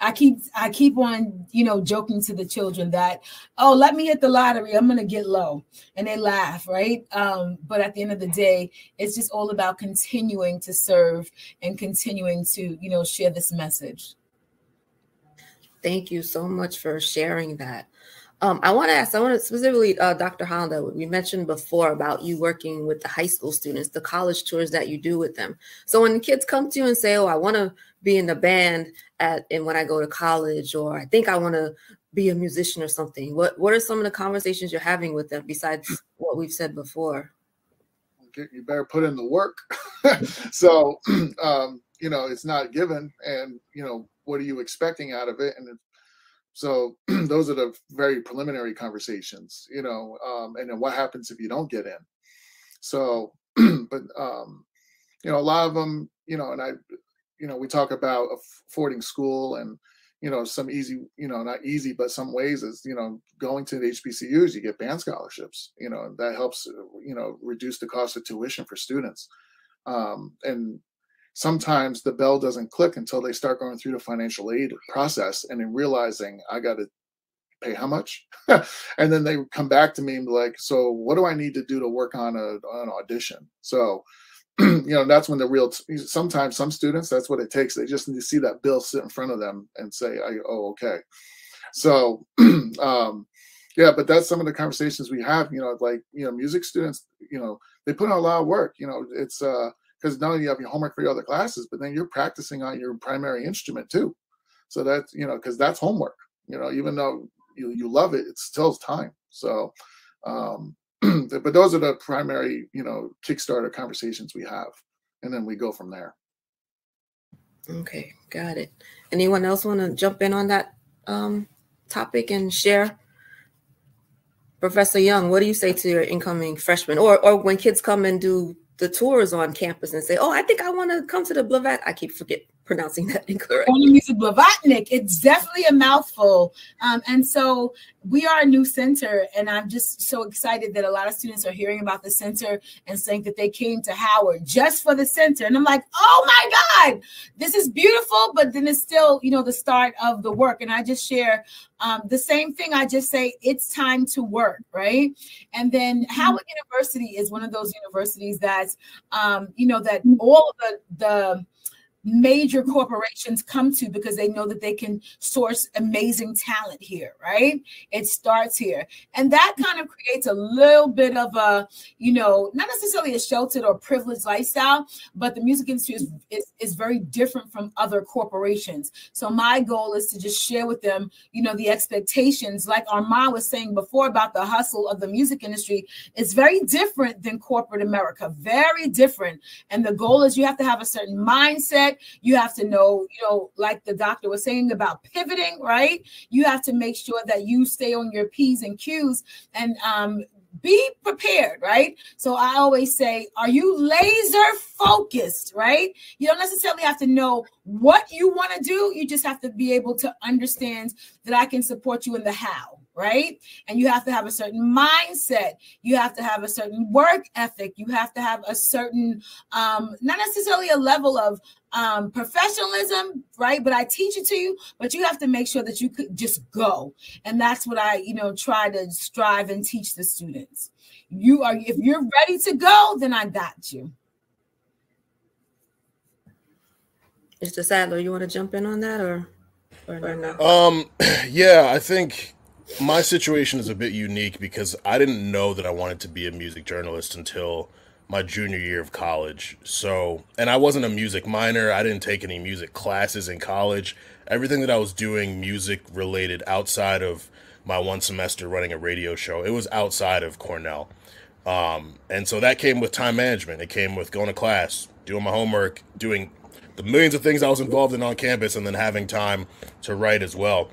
I keep I keep on, you know, joking to the children that, oh, let me hit the lottery, I'm gonna get low. And they laugh, right? Um, but at the end of the day, it's just all about continuing to serve and continuing to, you know, share this message. Thank you so much for sharing that. Um, I want to ask, I want to specifically, uh, Dr. Hollander, we mentioned before about you working with the high school students, the college tours that you do with them. So when the kids come to you and say, oh, I want to be in the band at, and when I go to college, or I think I want to be a musician or something, what, what are some of the conversations you're having with them besides what we've said before? you better put in the work. so, um, you know, it's not given, and you know, what are you expecting out of it? And so, those are the very preliminary conversations, you know, um, and then what happens if you don't get in? So, but um, you know, a lot of them, you know, and I, you know, we talk about affording school and you know some easy you know not easy but some ways is you know going to the hbcus you get band scholarships you know that helps uh, you know reduce the cost of tuition for students um, and sometimes the bell doesn't click until they start going through the financial aid process and then realizing i got to pay how much? And then they come back to me and be like so what do i need to do to work on a, an audition? So you know that's when the real sometimes some students that's what it takes. They just need to see that bill sit in front of them and say oh okay. So um yeah but that's some of the conversations we have you know like you know music students you know they put in a lot of work you know it's uh because not only you have your homework for your other classes but then you're practicing on your primary instrument too so that's you know because that's homework you know even though you you love it it still time so um but those are the primary, you know, Kickstarter conversations we have, and then we go from there. Okay, got it. Anyone else want to jump in on that um, topic and share? Professor Young, what do you say to your incoming freshmen, or or when kids come and do the tours on campus and say, "Oh, I think I want to come to the Blavat." I keep forget pronouncing that incorrectly. Music Blavatnik. It's definitely a mouthful. Um, and so we are a new center, and I'm just so excited that a lot of students are hearing about the center and saying that they came to Howard just for the center. And I'm like, oh my God, this is beautiful, but then it's still, you know, the start of the work. And I just share um, the same thing. I just say it's time to work, right? And then mm-hmm. Howard University is one of those universities that, um, you know, that all of the the major corporations come to because they know that they can source amazing talent here, right? It starts here. And that kind of creates a little bit of a, you know, not necessarily a sheltered or privileged lifestyle, but the music industry is, is, is very different from other corporations. So my goal is to just share with them, you know, the expectations, like Armon was saying before about the hustle of the music industry, is very different than corporate America, very different. And the goal is you have to have a certain mindset you have to know, you know, like the doctor was saying about pivoting, right? You have to make sure that you stay on your P's and Q's and um, be prepared, right? So I always say, are you laser focused, right? You don't necessarily have to know what you want to do. You just have to be able to understand that I can support you in the how right? And you have to have a certain mindset. You have to have a certain work ethic. You have to have a certain, um, not necessarily a level of um, professionalism, right? But I teach it to you, but you have to make sure that you could just go. And that's what I, you know, try to strive and teach the students. You are, if you're ready to go, then I got you. Mr. Sadler, you want to jump in on that or, or no? Um, yeah, I think my situation is a bit unique because I didn't know that I wanted to be a music journalist until my junior year of college. So, and I wasn't a music minor. I didn't take any music classes in college. Everything that I was doing music related outside of my one semester running a radio show, it was outside of Cornell. Um, and so that came with time management. It came with going to class, doing my homework, doing the millions of things I was involved in on campus, and then having time to write as well.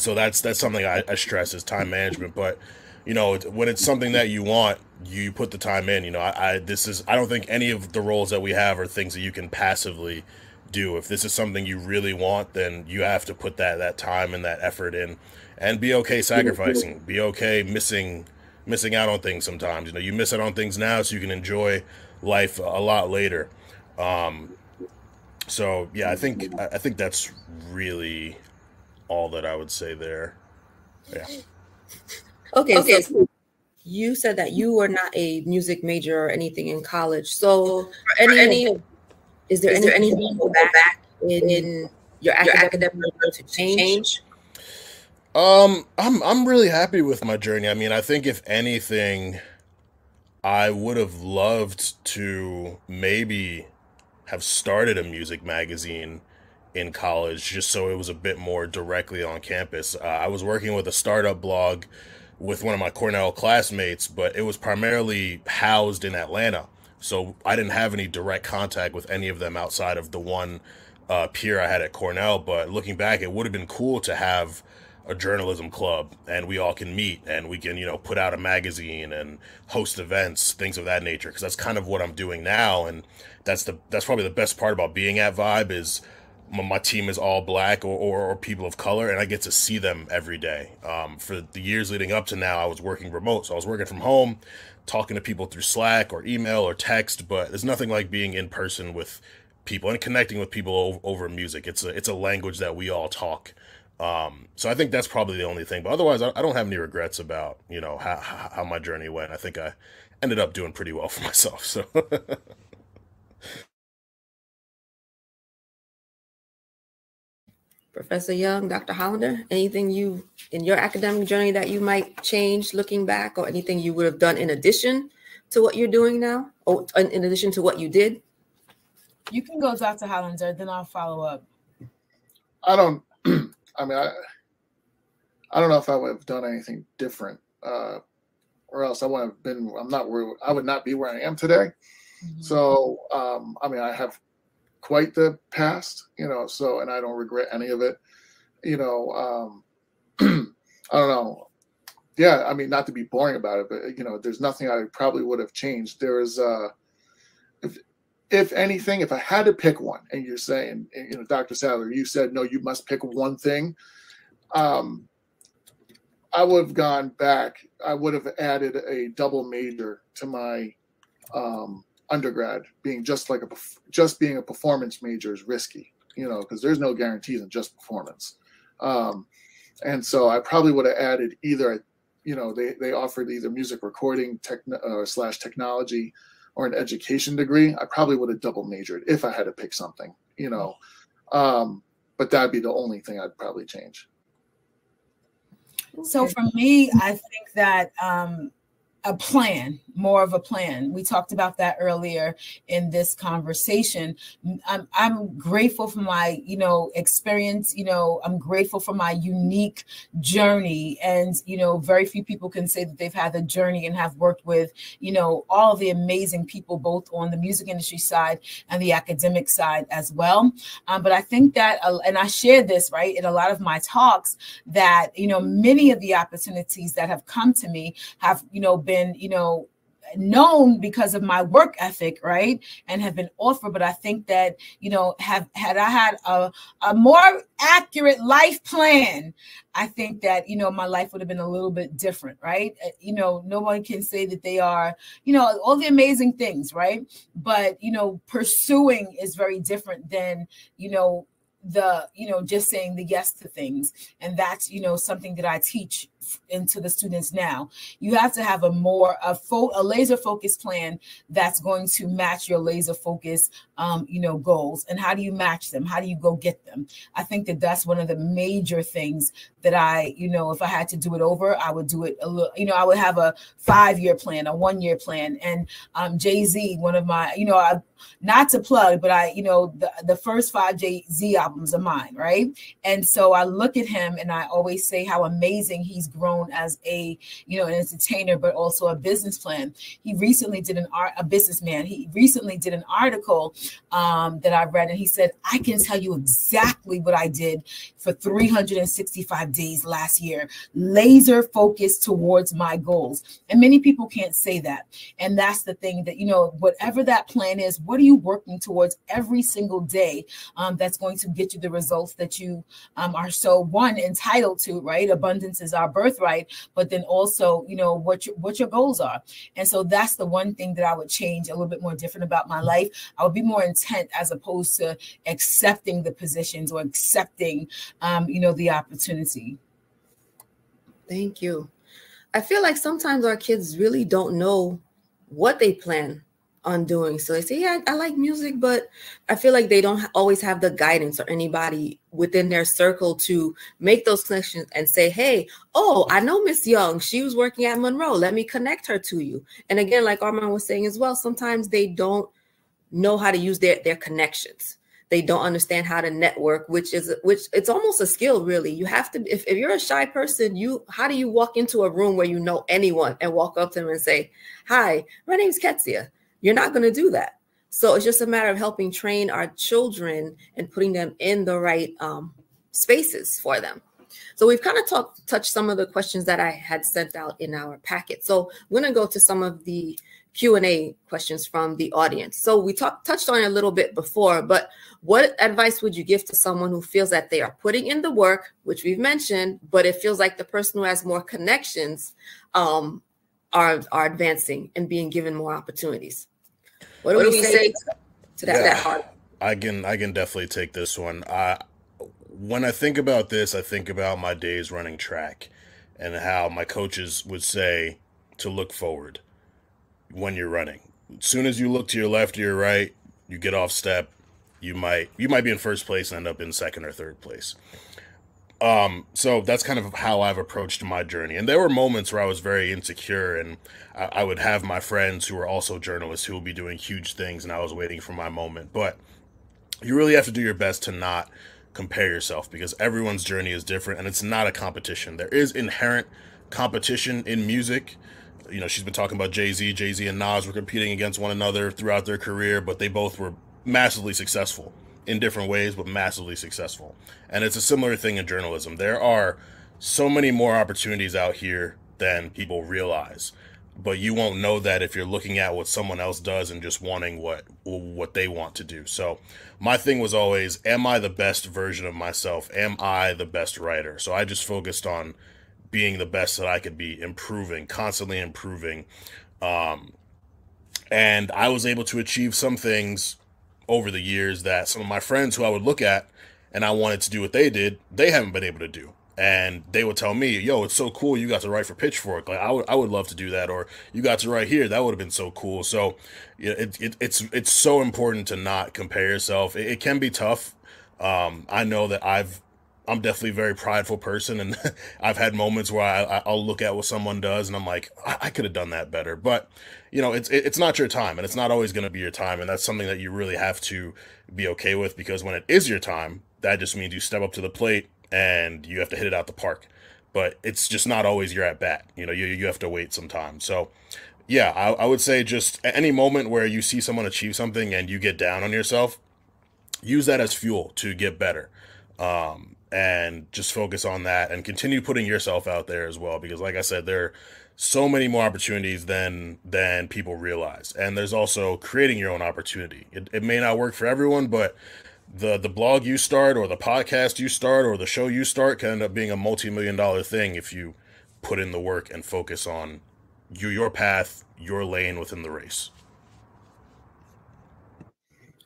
So that's that's something I, I stress is time management. But you know, when it's something that you want, you put the time in. You know, I, I this is I don't think any of the roles that we have are things that you can passively do. If this is something you really want, then you have to put that that time and that effort in, and be okay sacrificing. Be okay missing missing out on things sometimes. You know, you miss out on things now so you can enjoy life a lot later. Um, so yeah, I think I think that's really all that I would say there. Yeah. Okay, okay. So you said that you were not a music major or anything in college. So, any, any is there, is there anything go back, back in, in your, your academic, to change? Um, I'm I'm really happy with my journey. I mean, I think if anything, I would have loved to maybe have started a music magazine in college just so it was a bit more directly on campus. Uh, I was working with a startup blog with one of my Cornell classmates, but it was primarily housed in Atlanta. So I didn't have any direct contact with any of them outside of the one uh, peer I had at Cornell. But looking back, it would have been cool to have a journalism club and we all can meet and we can, you know, put out a magazine and host events, things of that nature. Cause that's kind of what I'm doing now. And that's the, that's probably the best part about being at Vibe is my team is all black or, or, or, people of color and i get to see them every day. Um, for the years leading up to now i was working remote. So i was working from home talking to people through slack or email or text but there's nothing like being in person with people and connecting with people over, over music. It's a it's a language that we all talk. Um, so i think that's probably the only thing but otherwise i, I don't have any regrets about you know how, how my journey went. I think i ended up doing pretty well for myself so Professor Young, Dr. Hollander, anything you in your academic journey that you might change looking back, or anything you would have done in addition to what you're doing now, or in addition to what you did? You can go, Dr. Hollander, then I'll follow up. I don't. I mean, I, I don't know if I would have done anything different, uh, or else I wouldn't have been. I'm not where I would not be where I am today. Mm-hmm. So, um, I mean, I have quite the past, you know. So, and I don't regret any of it, you know. Um, I don't know. Yeah, I mean, not to be boring about it, but you know, there's nothing I probably would have changed. There is, uh, if if anything, if I had to pick one, and you're saying, you know, Dr. Sadler, you said no, you must pick one thing. Um, I would have gone back. I would have added a double major to my um, undergrad being just like a just being a performance major is risky you know because there's no guarantees in just performance. Um, and so i probably would have added either you know they, they offered either music recording tech, uh, slash technology or an education degree i probably would have double majored if i had to pick something you know. Um, but that'd be the only thing i'd probably change. So for me i think that um, a plan more of a plan. We talked about that earlier in this conversation. I'm, I'm grateful for my you know experience you know i'm grateful for my unique journey. And you know very few people can say that they've had the journey and have worked with you know all the amazing people both on the music industry side and the academic side as well. Um, but i think that uh, and i share this right in a lot of my talks that you know many of the opportunities that have come to me have you know been, you know, known because of my work ethic right and have been offered but i think that you know have had i had a, a more accurate life plan i think that you know my life would have been a little bit different right? Uh, you know no one can say that they are you know all the amazing things right? But you know pursuing is very different than you know the you know just saying the yes to things. And that's you know something that i teach into the students now. You have to have a more a, fo- a laser focused plan that's going to match your laser focus um, you know goals. And how do you match them? How do you go get them? I think that that's one of the major things that i you know if i had to do it over i would do it a little you know i would have a five year plan a one year plan. And um, jay-z one of my you know I, not to plug but i you know the, the first five jay-z albums are mine right? And so i look at him and i always say how amazing he's grown as a you know an entertainer but also a business plan. He recently did an art a businessman. He recently did an article um, that i read and he said i can tell you exactly what i did for 365 days last year laser focused towards my goals. And many people can't say that. And that's the thing that you know whatever that plan is what are you working towards every single day um, that's going to get you the results that you um, are so one entitled to right? Abundance is our birthright but then also you know what your what your goals are. And so that's the one thing that i would change a little bit more different about my life. I would be more intent as opposed to accepting the positions or accepting um, you know the opportunity. Thank you. I feel like sometimes our kids really don't know what they plan on doing. So they say, yeah, I like music, but I feel like they don't always have the guidance or anybody within their circle to make those connections and say, hey, oh, I know Miss Young. She was working at Monroe. Let me connect her to you. And again, like Armon was saying as well, sometimes they don't know how to use their, their connections. they don't understand how to network which is which it's almost a skill really you have to if, if you're a shy person you how do you walk into a room where you know anyone and walk up to them and say hi my name's ketsia you're not going to do that so it's just a matter of helping train our children and putting them in the right um, spaces for them so we've kind of talked touched some of the questions that i had sent out in our packet so i'm going to go to some of the Q&A questions from the audience. So we talked touched on it a little bit before, but what advice would you give to someone who feels that they are putting in the work, which we've mentioned, but it feels like the person who has more connections um, are, are advancing and being given more opportunities? What do, what we, we, say, to that, yeah, that hard? I can I can definitely take this one. I when I think about this, I think about my days running track and how my coaches would say to look forward when you're running. As soon as you look to your left or your right, you get off step, you might you might be in first place and end up in second or third place. Um, so that's kind of how I've approached my journey. And there were moments where I was very insecure, and I, I would have my friends who were also journalists who would be doing huge things, and I was waiting for my moment. But you really have to do your best to not compare yourself because everyone's journey is different, and it's not a competition. There is inherent competition in music you know, she's been talking about Jay Z. Jay Z and Nas were competing against one another throughout their career, but they both were massively successful in different ways, but massively successful. And it's a similar thing in journalism. There are so many more opportunities out here than people realize. But you won't know that if you're looking at what someone else does and just wanting what what they want to do. So my thing was always, am I the best version of myself? Am I the best writer? So I just focused on being the best that I could be, improving, constantly improving. Um, and I was able to achieve some things over the years that some of my friends who I would look at and I wanted to do what they did, they haven't been able to do. And they would tell me, "Yo, it's so cool! You got to write for Pitchfork. Like, I would, I would love to do that. Or you got to write here. That would have been so cool." So, it, it, it's it's so important to not compare yourself. It, it can be tough. Um, I know that I've I'm definitely a very prideful person, and I've had moments where I, will look at what someone does, and I'm like, I, I could have done that better. But you know, it's it's not your time, and it's not always going to be your time, and that's something that you really have to be okay with because when it is your time, that just means you step up to the plate and you have to hit it out the park. But it's just not always your at bat. You know, you you have to wait some time. So yeah, I, I would say just any moment where you see someone achieve something and you get down on yourself, use that as fuel to get better. Um, and just focus on that and continue putting yourself out there as well because like i said there so many more opportunities than than people realize. And there's also creating your own opportunity. It, it may not work for everyone but the the blog you start or the podcast you start or the show you start can end up being a multi-million dollar thing if you put in the work and focus on you your path your lane within the race.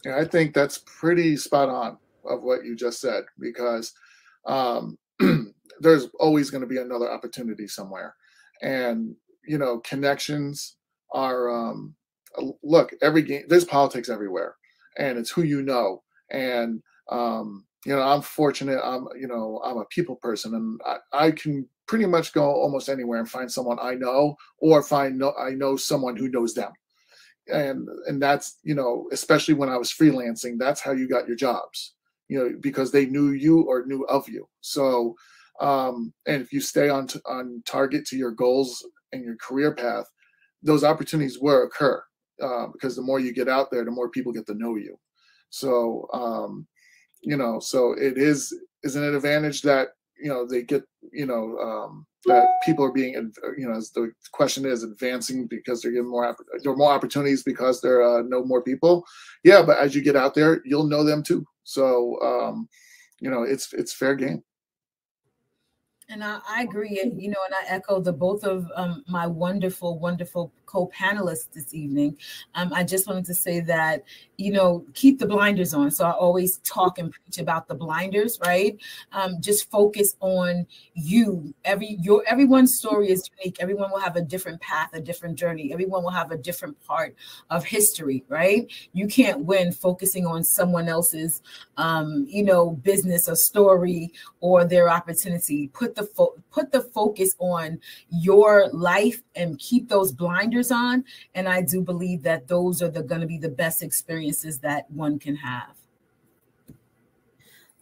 Yeah i think that's pretty spot on of what you just said because um, there's always going to be another opportunity somewhere. And, you know, connections are, um, look, every game, there's politics everywhere and it's who you know. And, um, you know, I'm fortunate. I'm, you know, I'm a people person and I, I can pretty much go almost anywhere and find someone I know or find no, I know someone who knows them. And, and that's, you know, especially when I was freelancing, that's how you got your jobs you know, because they knew you or knew of you. So, um, and if you stay on t- on target to your goals and your career path, those opportunities will occur uh, because the more you get out there, the more people get to know you. So, um, you know, so it is is an advantage that you know they get you know um, that people are being you know as the question is advancing because they're getting more there are more opportunities because there are uh, no more people yeah but as you get out there you'll know them too so um, you know, it's it's fair game. And I, I, agree, and you know, and I echo the both of um, my wonderful, wonderful co-panelists this evening. Um, I just wanted to say that you know, keep the blinders on. So I always talk and preach about the blinders, right? Um, just focus on you. Every your everyone's story is unique. Everyone will have a different path, a different journey. Everyone will have a different part of history, right? You can't win focusing on someone else's, um, you know, business or story or their opportunity. Put the fo- put the focus on your life and keep those blinders on. And I do believe that those are the going to be the best experiences experiences that one can have.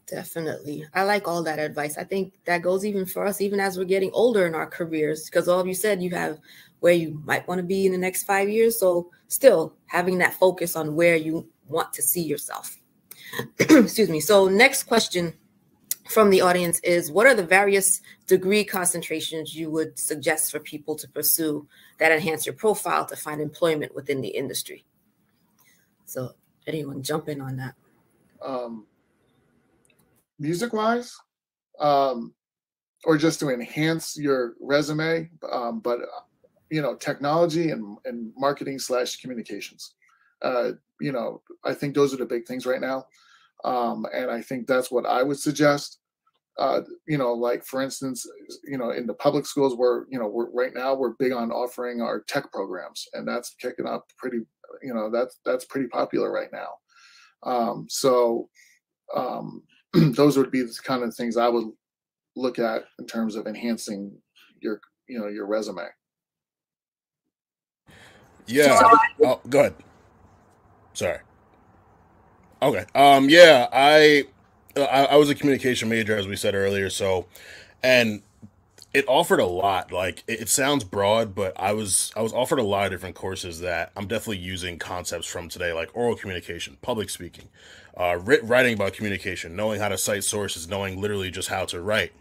Definitely. I like all that advice. I think that goes even for us, even as we're getting older in our careers, because all of you said you have where you might want to be in the next five years. So, still having that focus on where you want to see yourself. Excuse me. So, next question from the audience is What are the various degree concentrations you would suggest for people to pursue that enhance your profile to find employment within the industry? So, anyone jump in on that? Um, music wise, um, or just to enhance your resume, um, but you know, technology and, and marketing slash communications. Uh, you know, I think those are the big things right now. Um, and I think that's what I would suggest. Uh, you know, like for instance, you know, in the public schools, where you know, we're right now we're big on offering our tech programs, and that's kicking up pretty. You know, that's that's pretty popular right now. Um, so um, those would be the kind of things I would look at in terms of enhancing your you know your resume. Yeah. oh, go ahead. Sorry. Okay. Um. Yeah. I, I I was a communication major, as we said earlier. So, and it offered a lot. Like it, it, sounds broad, but I was I was offered a lot of different courses that I'm definitely using concepts from today, like oral communication, public speaking, uh, writing about communication, knowing how to cite sources, knowing literally just how to write,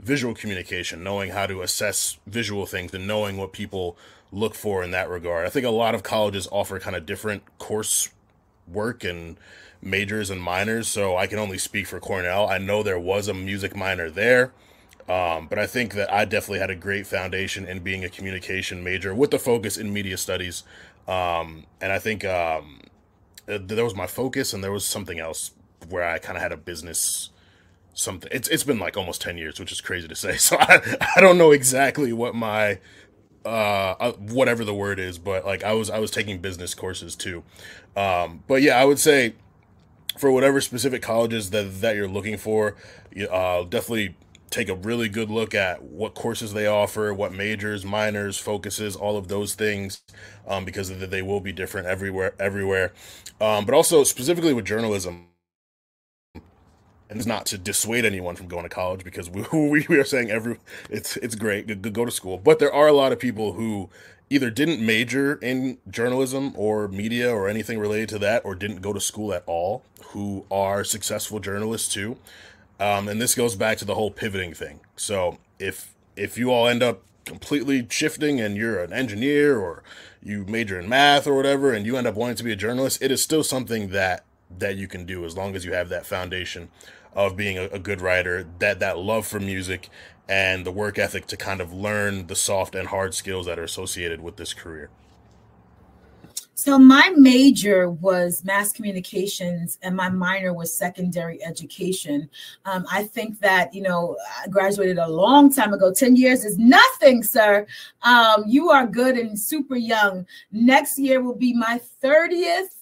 visual communication, knowing how to assess visual things, and knowing what people look for in that regard. I think a lot of colleges offer kind of different course work and majors and minors, so I can only speak for Cornell. I know there was a music minor there. Um, but I think that I definitely had a great foundation in being a communication major with the focus in media studies. Um, and I think um, there was my focus and there was something else where I kind of had a business something it's it's been like almost 10 years which is crazy to say so I, I don't know exactly what my uh, uh whatever the word is but like I was I was taking business courses too um but yeah I would say for whatever specific colleges that that you're looking for uh definitely take a really good look at what courses they offer, what majors, minors, focuses, all of those things, um, because they will be different everywhere. Everywhere, um, but also specifically with journalism. And it's not to dissuade anyone from going to college because we, we are saying every it's it's great to go to school, but there are a lot of people who either didn't major in journalism or media or anything related to that, or didn't go to school at all, who are successful journalists too. Um, and this goes back to the whole pivoting thing. So if if you all end up completely shifting and you're an engineer or you major in math or whatever and you end up wanting to be a journalist, it is still something that that you can do as long as you have that foundation of being a, a good writer, that that love for music and the work ethic to kind of learn the soft and hard skills that are associated with this career. So my major was mass communications and my minor was secondary education. Um, I think that, you know, I graduated a long time ago. 10 years is nothing, sir. Um, you are good and super young. Next year will be my 30th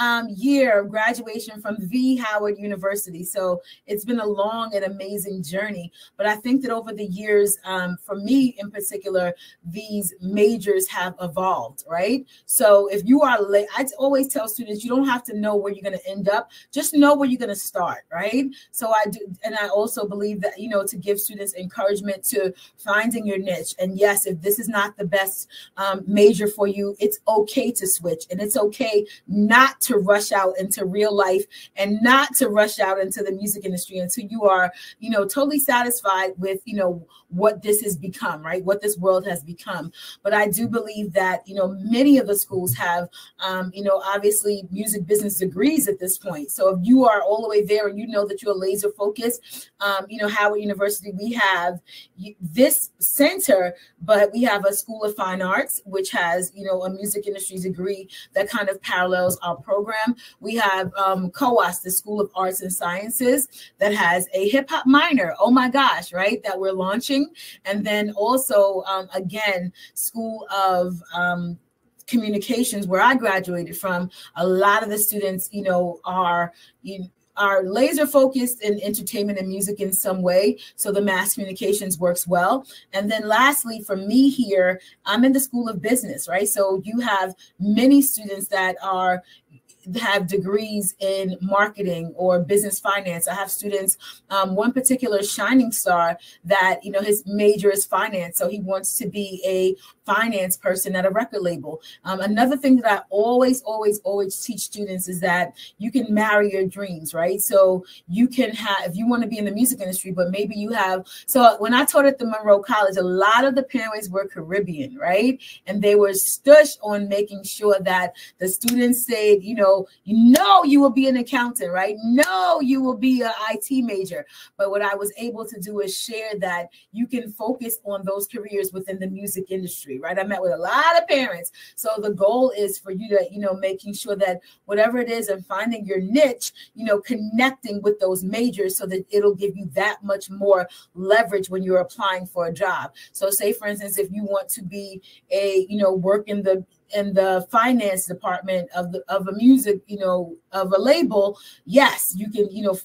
um, year of graduation from the Howard University. So it's been a long and amazing journey. But I think that over the years, um, for me in particular, these majors have evolved, right? So if you are late, I always tell students you don't have to know where you're going to end up, just know where you're going to start, right? So I do, and I also believe that, you know, to give students encouragement to finding your niche. And yes, if this is not the best um, major for you, it's okay to switch and it's okay not to rush out into real life and not to rush out into the music industry until you are, you know, totally satisfied with, you know, what this has become, right? What this world has become. But I do believe that, you know, many of the schools have, um, you know, obviously music business degrees at this point. So if you are all the way there and you know that you're laser focused, um, you know, Howard University, we have this center, but we have a School of Fine Arts, which has, you know, a music industry degree that kind of parallels our program. We have um, COAS, the School of Arts and Sciences, that has a hip hop minor. Oh my gosh, right? That we're launching. And then also, um, again, School of um, communications where I graduated from, a lot of the students, you know, are you are laser focused in entertainment and music in some way. So the mass communications works well. And then lastly, for me here, I'm in the School of Business, right? So you have many students that are have degrees in marketing or business finance. I have students, um, one particular shining star that, you know, his major is finance. So he wants to be a finance person at a record label. Um, another thing that I always, always, always teach students is that you can marry your dreams, right? So you can have, if you want to be in the music industry, but maybe you have, so when I taught at the Monroe College, a lot of the parents were Caribbean, right? And they were stush on making sure that the students said, you know, you know, you will be an accountant, right? No, you will be an IT major. But what I was able to do is share that you can focus on those careers within the music industry, right? I met with a lot of parents. So the goal is for you to, you know, making sure that whatever it is and finding your niche, you know, connecting with those majors so that it'll give you that much more leverage when you're applying for a job. So say for instance, if you want to be a, you know, work in the in the finance department of the of a music, you know, of a label, yes, you can, you know,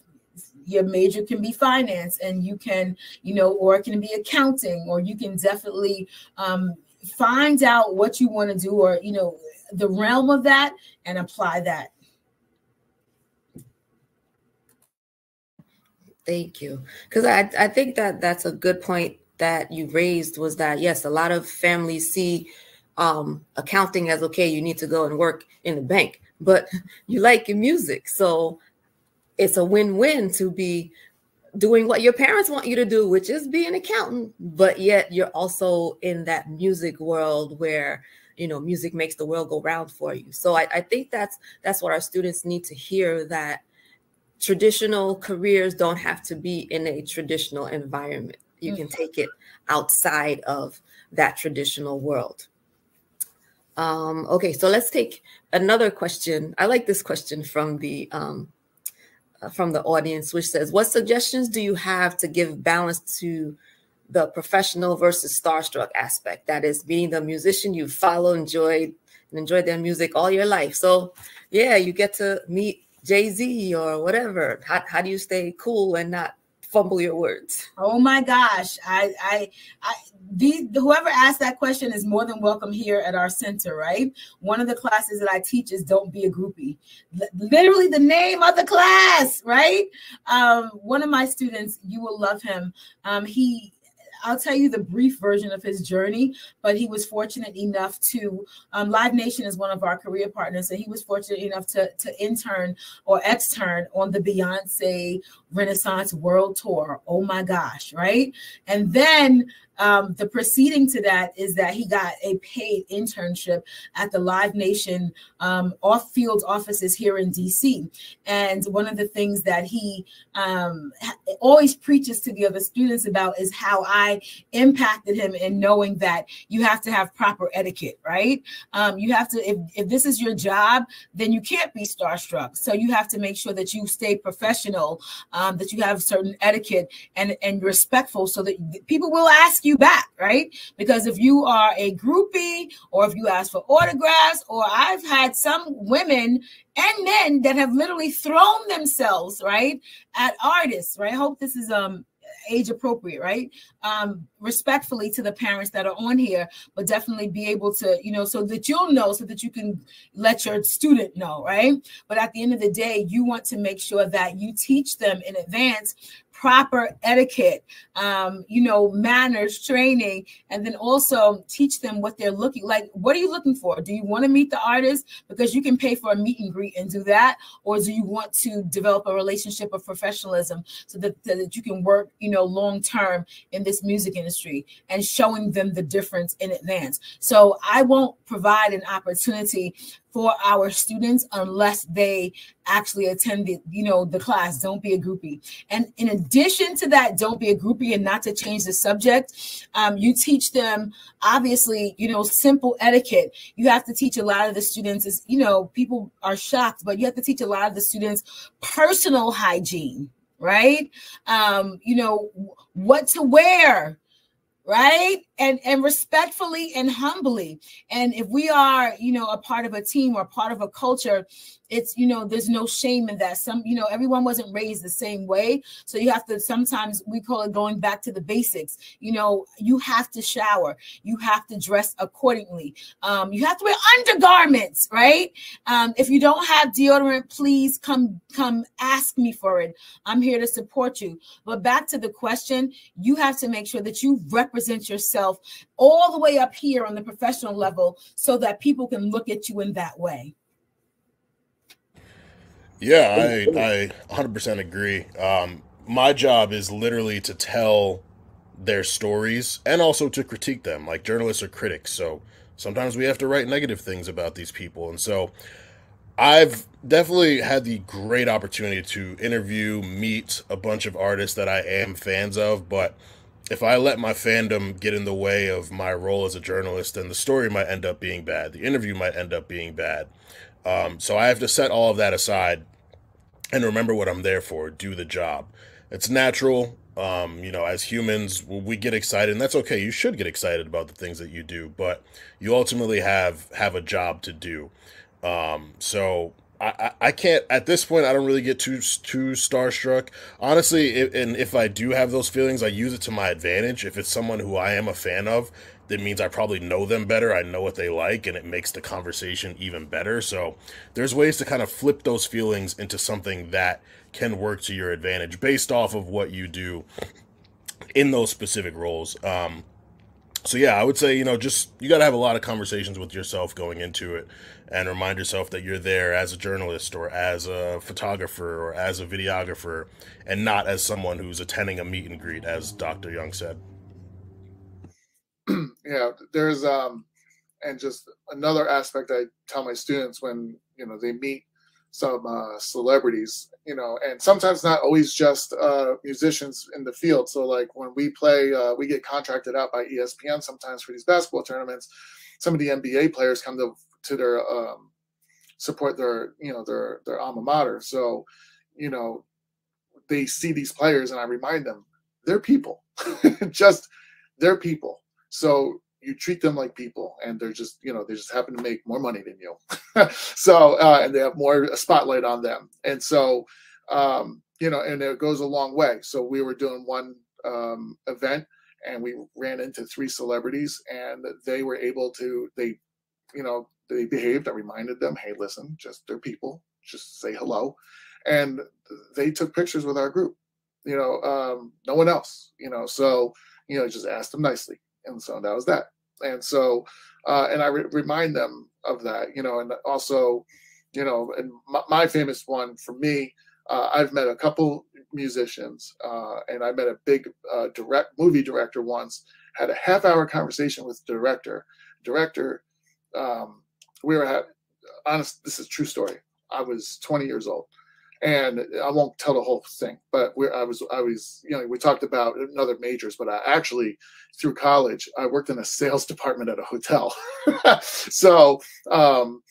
your major can be finance and you can, you know, or it can be accounting, or you can definitely um, find out what you want to do or, you know, the realm of that and apply that. Thank you. Because I, I think that that's a good point that you raised was that, yes, a lot of families see um, accounting as okay, you need to go and work in the bank, but you like your music. So it's a win win to be doing what your parents want you to do, which is be an accountant, but yet you're also in that music world where you know music makes the world go round for you. So I, I think that's that's what our students need to hear that traditional careers don't have to be in a traditional environment. You mm. can take it outside of that traditional world. Um, okay, so let's take another question. I like this question from the um, from the audience, which says, "What suggestions do you have to give balance to the professional versus starstruck aspect? That is, being the musician you follow, enjoyed, and enjoyed their music all your life. So, yeah, you get to meet Jay Z or whatever. How, how do you stay cool and not fumble your words. Oh my gosh. I I I the whoever asked that question is more than welcome here at our center, right? One of the classes that I teach is don't be a groupie. Literally the name of the class, right? Um, one of my students, you will love him. Um, he I'll tell you the brief version of his journey, but he was fortunate enough to um, Live Nation is one of our career partners, and he was fortunate enough to to intern or extern on the Beyonce Renaissance World Tour. Oh my gosh, right? And then um, the proceeding to that is that he got a paid internship at the Live Nation um, off field offices here in DC. And one of the things that he um, always preaches to the other students about is how I impacted him in knowing that you have to have proper etiquette, right? Um, you have to, if, if this is your job, then you can't be starstruck. So you have to make sure that you stay professional, um, that you have certain etiquette and, and respectful so that people will ask you back, right? Because if you are a groupie or if you ask for autographs, or I've had some women and men that have literally thrown themselves, right, at artists, right? I hope this is um age appropriate, right? Um, respectfully to the parents that are on here, but definitely be able to, you know, so that you'll know, so that you can let your student know, right? But at the end of the day, you want to make sure that you teach them in advance proper etiquette, um, you know, manners, training, and then also teach them what they're looking like. What are you looking for? Do you want to meet the artist because you can pay for a meet and greet and do that, or do you want to develop a relationship of professionalism so that, that you can work, you know, long term in this music industry and showing them the difference in advance. So I won't provide an opportunity for our students unless they actually attended, you know, the class. Don't be a groupie. And in addition to that, don't be a groupie and not to change the subject. Um, you teach them, obviously, you know, simple etiquette. You have to teach a lot of the students is, you know, people are shocked, but you have to teach a lot of the students personal hygiene, right? Um, you know, what to wear, right? And and respectfully and humbly. And if we are you know a part of a team or part of a culture it's you know there's no shame in that. Some you know everyone wasn't raised the same way. So you have to sometimes we call it going back to the basics. You know you have to shower. You have to dress accordingly. Um, you have to wear undergarments right? Um, if you don't have deodorant please come come ask me for it. I'm here to support you. But back to the question you have to make sure that you represent yourself all the way up here on the professional level so that people can look at you in that way yeah, I I 100% agree. Um, my job is literally to tell their stories and also to critique them. Like journalists are critics, so sometimes we have to write negative things about these people. And so I've definitely had the great opportunity to interview, meet a bunch of artists that I am fans of, but if I let my fandom get in the way of my role as a journalist, then the story might end up being bad. The interview might end up being bad. Um, so I have to set all of that aside and remember what I'm there for. Do the job. It's natural. Um, you know, as humans, we get excited, and that's okay. You should get excited about the things that you do, but you ultimately have have a job to do. Um, so I, I can't at this point. I don't really get too too starstruck, honestly. If, and if I do have those feelings, I use it to my advantage. If it's someone who I am a fan of, that means I probably know them better. I know what they like, and it makes the conversation even better. So there's ways to kind of flip those feelings into something that can work to your advantage based off of what you do in those specific roles. Um, so yeah, I would say you know just you got to have a lot of conversations with yourself going into it, and remind yourself that you're there as a journalist or as a photographer or as a videographer, and not as someone who's attending a meet and greet, as Dr. Young said. yeah, there's um, and just another aspect I tell my students when you know they meet some uh, celebrities, you know, and sometimes not always just uh, musicians in the field. So like when we play, uh, we get contracted out by ESPN sometimes for these basketball tournaments. Some of the NBA players come to to their um, support their you know their their alma mater. So you know they see these players, and I remind them they're people, just they're people so you treat them like people, and they're just, you know, they just happen to make more money than you. so, uh, and they have more spotlight on them. And so, um, you know, and it goes a long way. So we were doing one um, event and we ran into three celebrities and they were able to, they, you know, they behaved. I reminded them, hey, listen, just they're people, just say hello. And they took pictures with our group, you know, um, no one else, you know, so, you know, just asked them nicely and so that was that and so uh, and i re- remind them of that you know and also you know and my, my famous one for me uh, i've met a couple musicians uh, and i met a big uh, direct movie director once had a half hour conversation with director director um, we were at honest this is true story i was 20 years old and I won't tell the whole thing, but I was I was you know we talked about another majors, but I actually through college I worked in a sales department at a hotel, so um,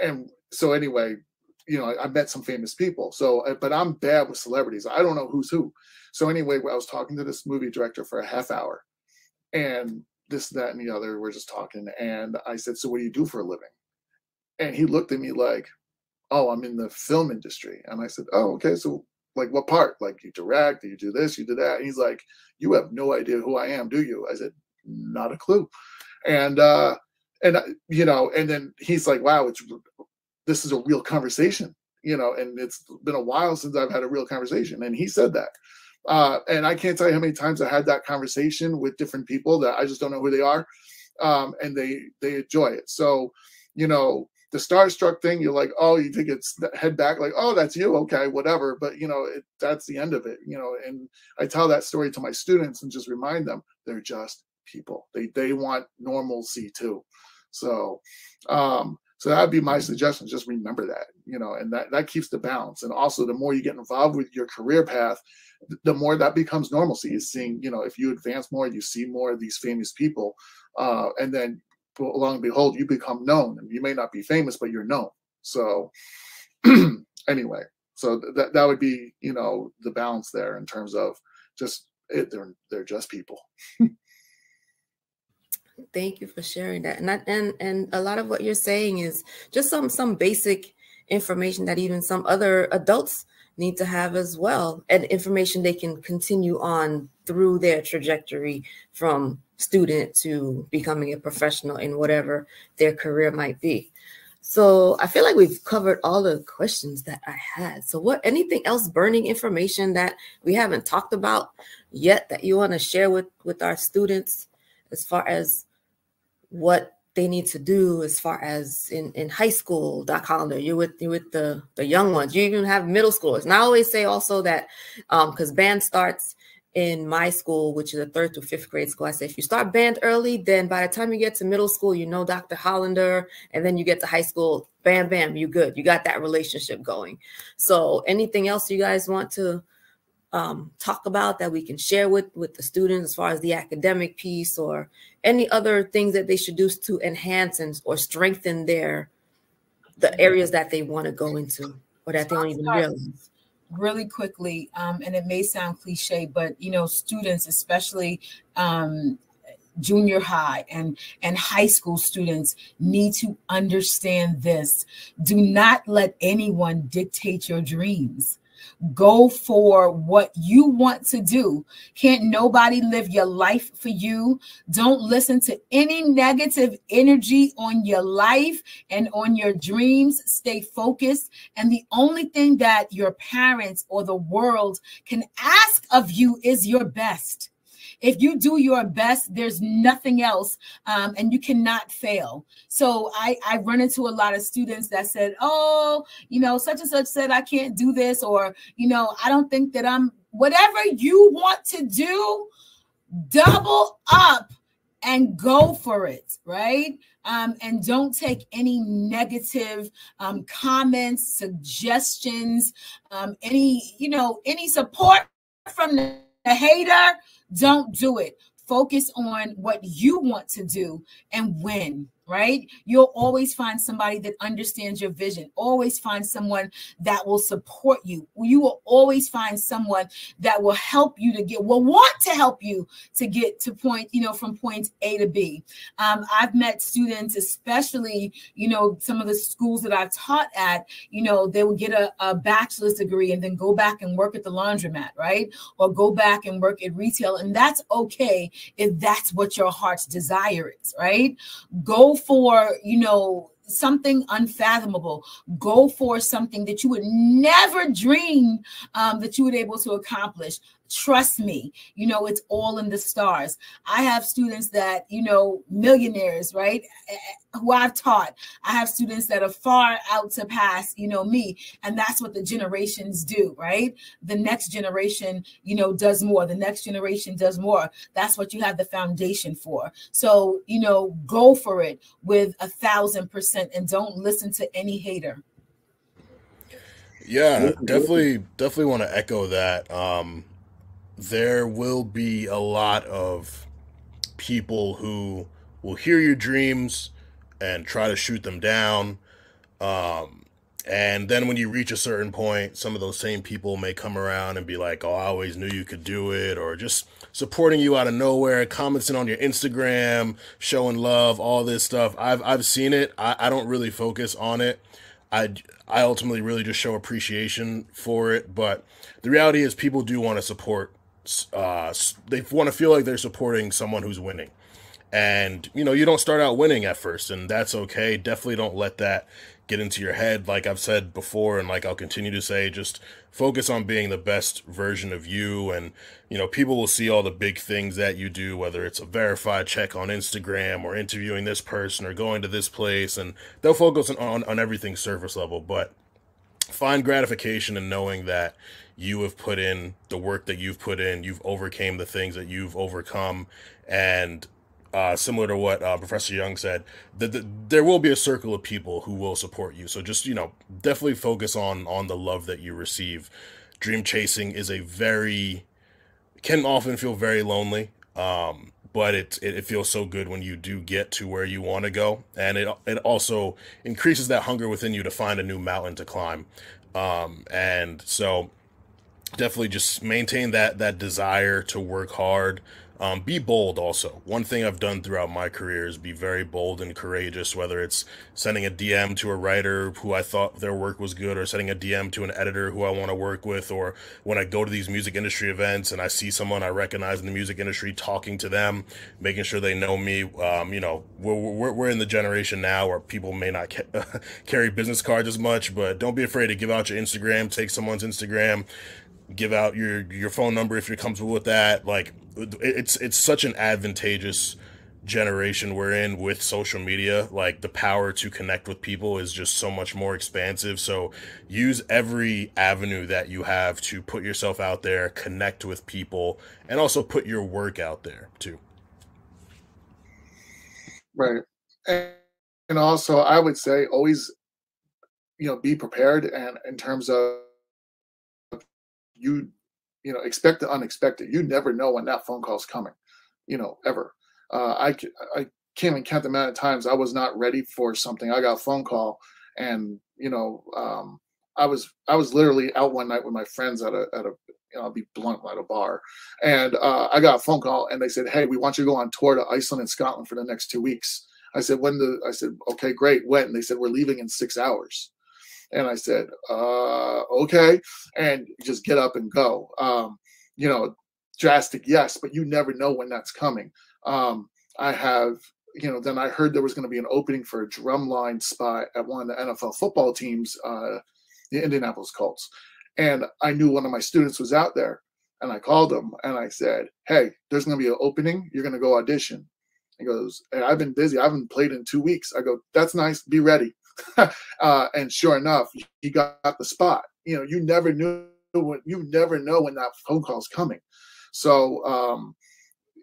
and so anyway, you know I, I met some famous people. So uh, but I'm bad with celebrities. I don't know who's who. So anyway, I was talking to this movie director for a half hour, and this that and the other. We're just talking, and I said, "So what do you do for a living?" And he looked at me like oh, I'm in the film industry. And I said, oh, okay. So like what part? Like you direct, you do this, you do that. And he's like, you have no idea who I am, do you? I said, not a clue. And, uh, and, you know, and then he's like, wow, it's, this is a real conversation, you know, and it's been a while since I've had a real conversation. And he said that. Uh, and I can't tell you how many times I had that conversation with different people that I just don't know who they are. Um, and they, they enjoy it. So, you know, the starstruck thing, you're like, oh, you think it's head back, like, oh, that's you, okay, whatever. But you know, it, that's the end of it, you know. And I tell that story to my students and just remind them they're just people. They they want normalcy too. So, um, so that'd be my suggestion. Just remember that, you know, and that that keeps the balance. And also, the more you get involved with your career path, the more that becomes normalcy. Is seeing, you know, if you advance more, you see more of these famous people, uh, and then long and behold, you become known. You may not be famous, but you're known. So anyway, so that that would be you know the balance there in terms of just it, they're they're just people. Thank you for sharing that. And and and a lot of what you're saying is just some some basic information that even some other adults need to have as well and information they can continue on through their trajectory from student to becoming a professional in whatever their career might be. So I feel like we've covered all the questions that I had. So what anything else burning information that we haven't talked about yet that you want to share with with our students as far as what they need to do as far as in, in high school, Doc Hollander, you're with you with the, the young ones. You even have middle schoolers. And I always say also that um, because band starts in my school, which is a third to fifth grade school, I say if you start band early, then by the time you get to middle school, you know Dr. Hollander, and then you get to high school, bam, bam, you good. You got that relationship going. So anything else you guys want to um, talk about that we can share with with the students as far as the academic piece or any other things that they should do to enhance and or strengthen their the areas that they want to go into or that they don't even realize really quickly um, and it may sound cliche but you know students especially um, junior high and and high school students need to understand this. Do not let anyone dictate your dreams Go for what you want to do. Can't nobody live your life for you. Don't listen to any negative energy on your life and on your dreams. Stay focused. And the only thing that your parents or the world can ask of you is your best. If you do your best, there's nothing else, um, and you cannot fail. So I, I run into a lot of students that said, "Oh, you know, such and such said I can't do this," or you know, I don't think that I'm. Whatever you want to do, double up and go for it, right? Um, and don't take any negative um, comments, suggestions, um, any, you know, any support from the, the hater. Don't do it. Focus on what you want to do and when right? You'll always find somebody that understands your vision, always find someone that will support you. You will always find someone that will help you to get, will want to help you to get to point, you know, from point A to B. Um, I've met students, especially, you know, some of the schools that I've taught at, you know, they will get a, a bachelor's degree and then go back and work at the laundromat, right? Or go back and work at retail. And that's okay if that's what your heart's desire is, right? Go for, you know, something unfathomable. Go for something that you would never dream um, that you would able to accomplish. Trust me, you know, it's all in the stars. I have students that, you know, millionaires, right? Who I've taught. I have students that are far out to pass, you know, me. And that's what the generations do, right? The next generation, you know, does more. The next generation does more. That's what you have the foundation for. So, you know, go for it with a thousand percent and don't listen to any hater. Yeah, definitely, definitely want to echo that. Um, there will be a lot of people who will hear your dreams and try to shoot them down. Um, and then when you reach a certain point, some of those same people may come around and be like, "Oh, I always knew you could do it," or just supporting you out of nowhere, commenting on your Instagram, showing love, all this stuff. I've I've seen it. I, I don't really focus on it. I I ultimately really just show appreciation for it. But the reality is, people do want to support uh, they want to feel like they're supporting someone who's winning. And, you know, you don't start out winning at first, and that's okay. Definitely don't let that get into your head. Like I've said before, and like I'll continue to say, just focus on being the best version of you. And, you know, people will see all the big things that you do, whether it's a verified check on Instagram or interviewing this person or going to this place, and they'll focus on, on, on everything surface level. But find gratification in knowing that you have put in the work that you've put in you've overcame the things that you've overcome. And uh, similar to what uh, professor young said that the, there will be a circle of people who will support you. So just you know definitely focus on on the love that you receive. Dream chasing is a very can often feel very lonely um, but it, it, it feels so good when you do get to where you want to go. And it it also increases that hunger within you to find a new mountain to climb. Um, and so definitely just maintain that that desire to work hard um, be bold also. One thing I've done throughout my career is be very bold and courageous, whether it's sending a DM to a writer who I thought their work was good, or sending a DM to an editor who I want to work with, or when I go to these music industry events and I see someone I recognize in the music industry, talking to them, making sure they know me. Um, you know, we're, we're, we're in the generation now where people may not ca- carry business cards as much, but don't be afraid to give out your Instagram, take someone's Instagram, give out your your phone number if you're comfortable with that. Like it's it's such an advantageous generation we're in with social media. Like the power to connect with people is just so much more expansive. So use every avenue that you have to put yourself out there connect with people and also put your work out there too. Right. And, also i would say always you know be prepared and in terms of you you know expect the unexpected you never know when that phone call is coming you know ever uh, i i can't even count the amount of times i was not ready for something i got a phone call and you know um, i was i was literally out one night with my friends at a at a you know, I'll be blunt at a bar, and uh, I got a phone call, and they said, "Hey, we want you to go on tour to Iceland and Scotland for the next two weeks." I said, "When the?" I said, "Okay, great. When?" And they said, "We're leaving in six hours." And I said, uh, okay. And just get up and go. Um, you know, drastic, yes, but you never know when that's coming. Um, I have, you know, then I heard there was going to be an opening for a drumline spot at one of the NFL football teams, uh, the Indianapolis Colts. And I knew one of my students was out there. And I called him and I said, Hey, there's going to be an opening. You're going to go audition. He goes, hey, I've been busy. I haven't played in two weeks. I go, That's nice. Be ready. uh, and sure enough, he got the spot. You know, you never knew when you never know when that phone call is coming. So, um,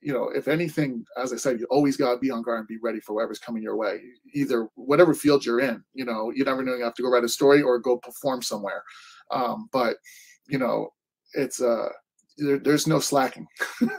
you know, if anything, as I said, you always got to be on guard and be ready for whatever's coming your way. Either whatever field you're in, you know, you never know you have to go write a story or go perform somewhere. Um, but you know, it's uh, there, there's no slacking.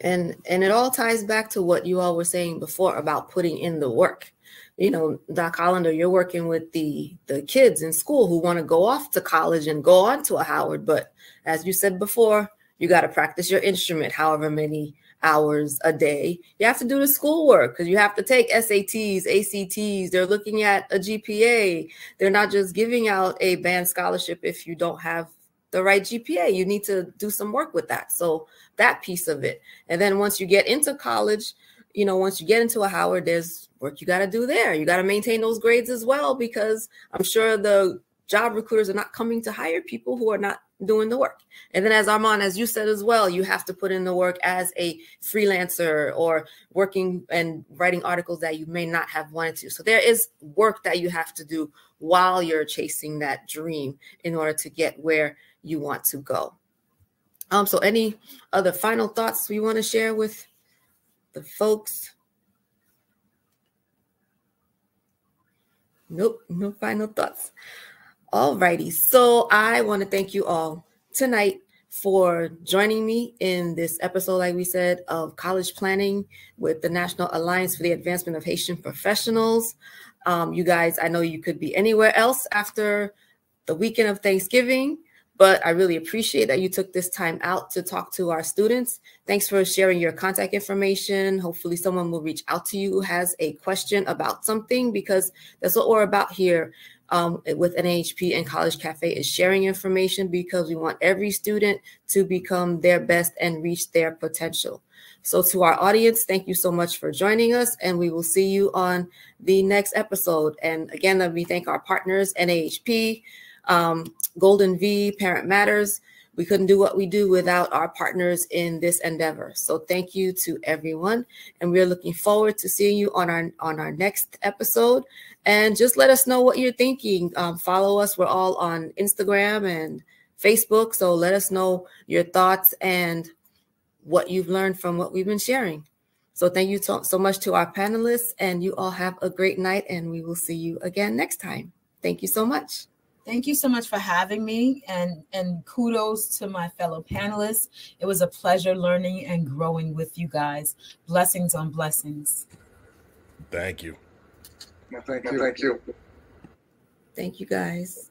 and and it all ties back to what you all were saying before about putting in the work you know, Doc Hollander, you're working with the the kids in school who want to go off to college and go on to a Howard. But as you said before, you got to practice your instrument however many hours a day. You have to do the schoolwork because you have to take SATs, ACTs. They're looking at a GPA. They're not just giving out a band scholarship if you don't have the right GPA. You need to do some work with that. So that piece of it. And then once you get into college, you know, once you get into a Howard, there's work you got to do there. You got to maintain those grades as well, because I'm sure the job recruiters are not coming to hire people who are not doing the work. And then, as Armon, as you said as well, you have to put in the work as a freelancer or working and writing articles that you may not have wanted to. So there is work that you have to do while you're chasing that dream in order to get where you want to go. Um, so any other final thoughts we want to share with the folks? Nope, no final thoughts. All righty. So I want to thank you all tonight for joining me in this episode, like we said, of college planning with the National Alliance for the Advancement of Haitian Professionals. Um, you guys, I know you could be anywhere else after the weekend of Thanksgiving, but I really appreciate that you took this time out to talk to our students. Thanks for sharing your contact information. Hopefully someone will reach out to you who has a question about something because that's what we're about here um, with NAAHP and College Cafe is sharing information because we want every student to become their best and reach their potential. So to our audience, thank you so much for joining us and we will see you on the next episode. And again, let me thank our partners, NAAHP, um, Golden V, Parent Matters. We couldn't do what we do without our partners in this endeavor. So thank you to everyone. And we're looking forward to seeing you on our on our next episode. And just let us know what you're thinking. Um, follow us. We're all on Instagram and Facebook. So let us know your thoughts and what you've learned from what we've been sharing. So thank you so, so much to our panelists and you all have a great night and we will see you again next time. Thank you so much. Thank you so much for having me and, and kudos to my fellow panelists. It was a pleasure learning and growing with you guys. Blessings on blessings. Thank you. thank you. Thank you. Thank you, guys.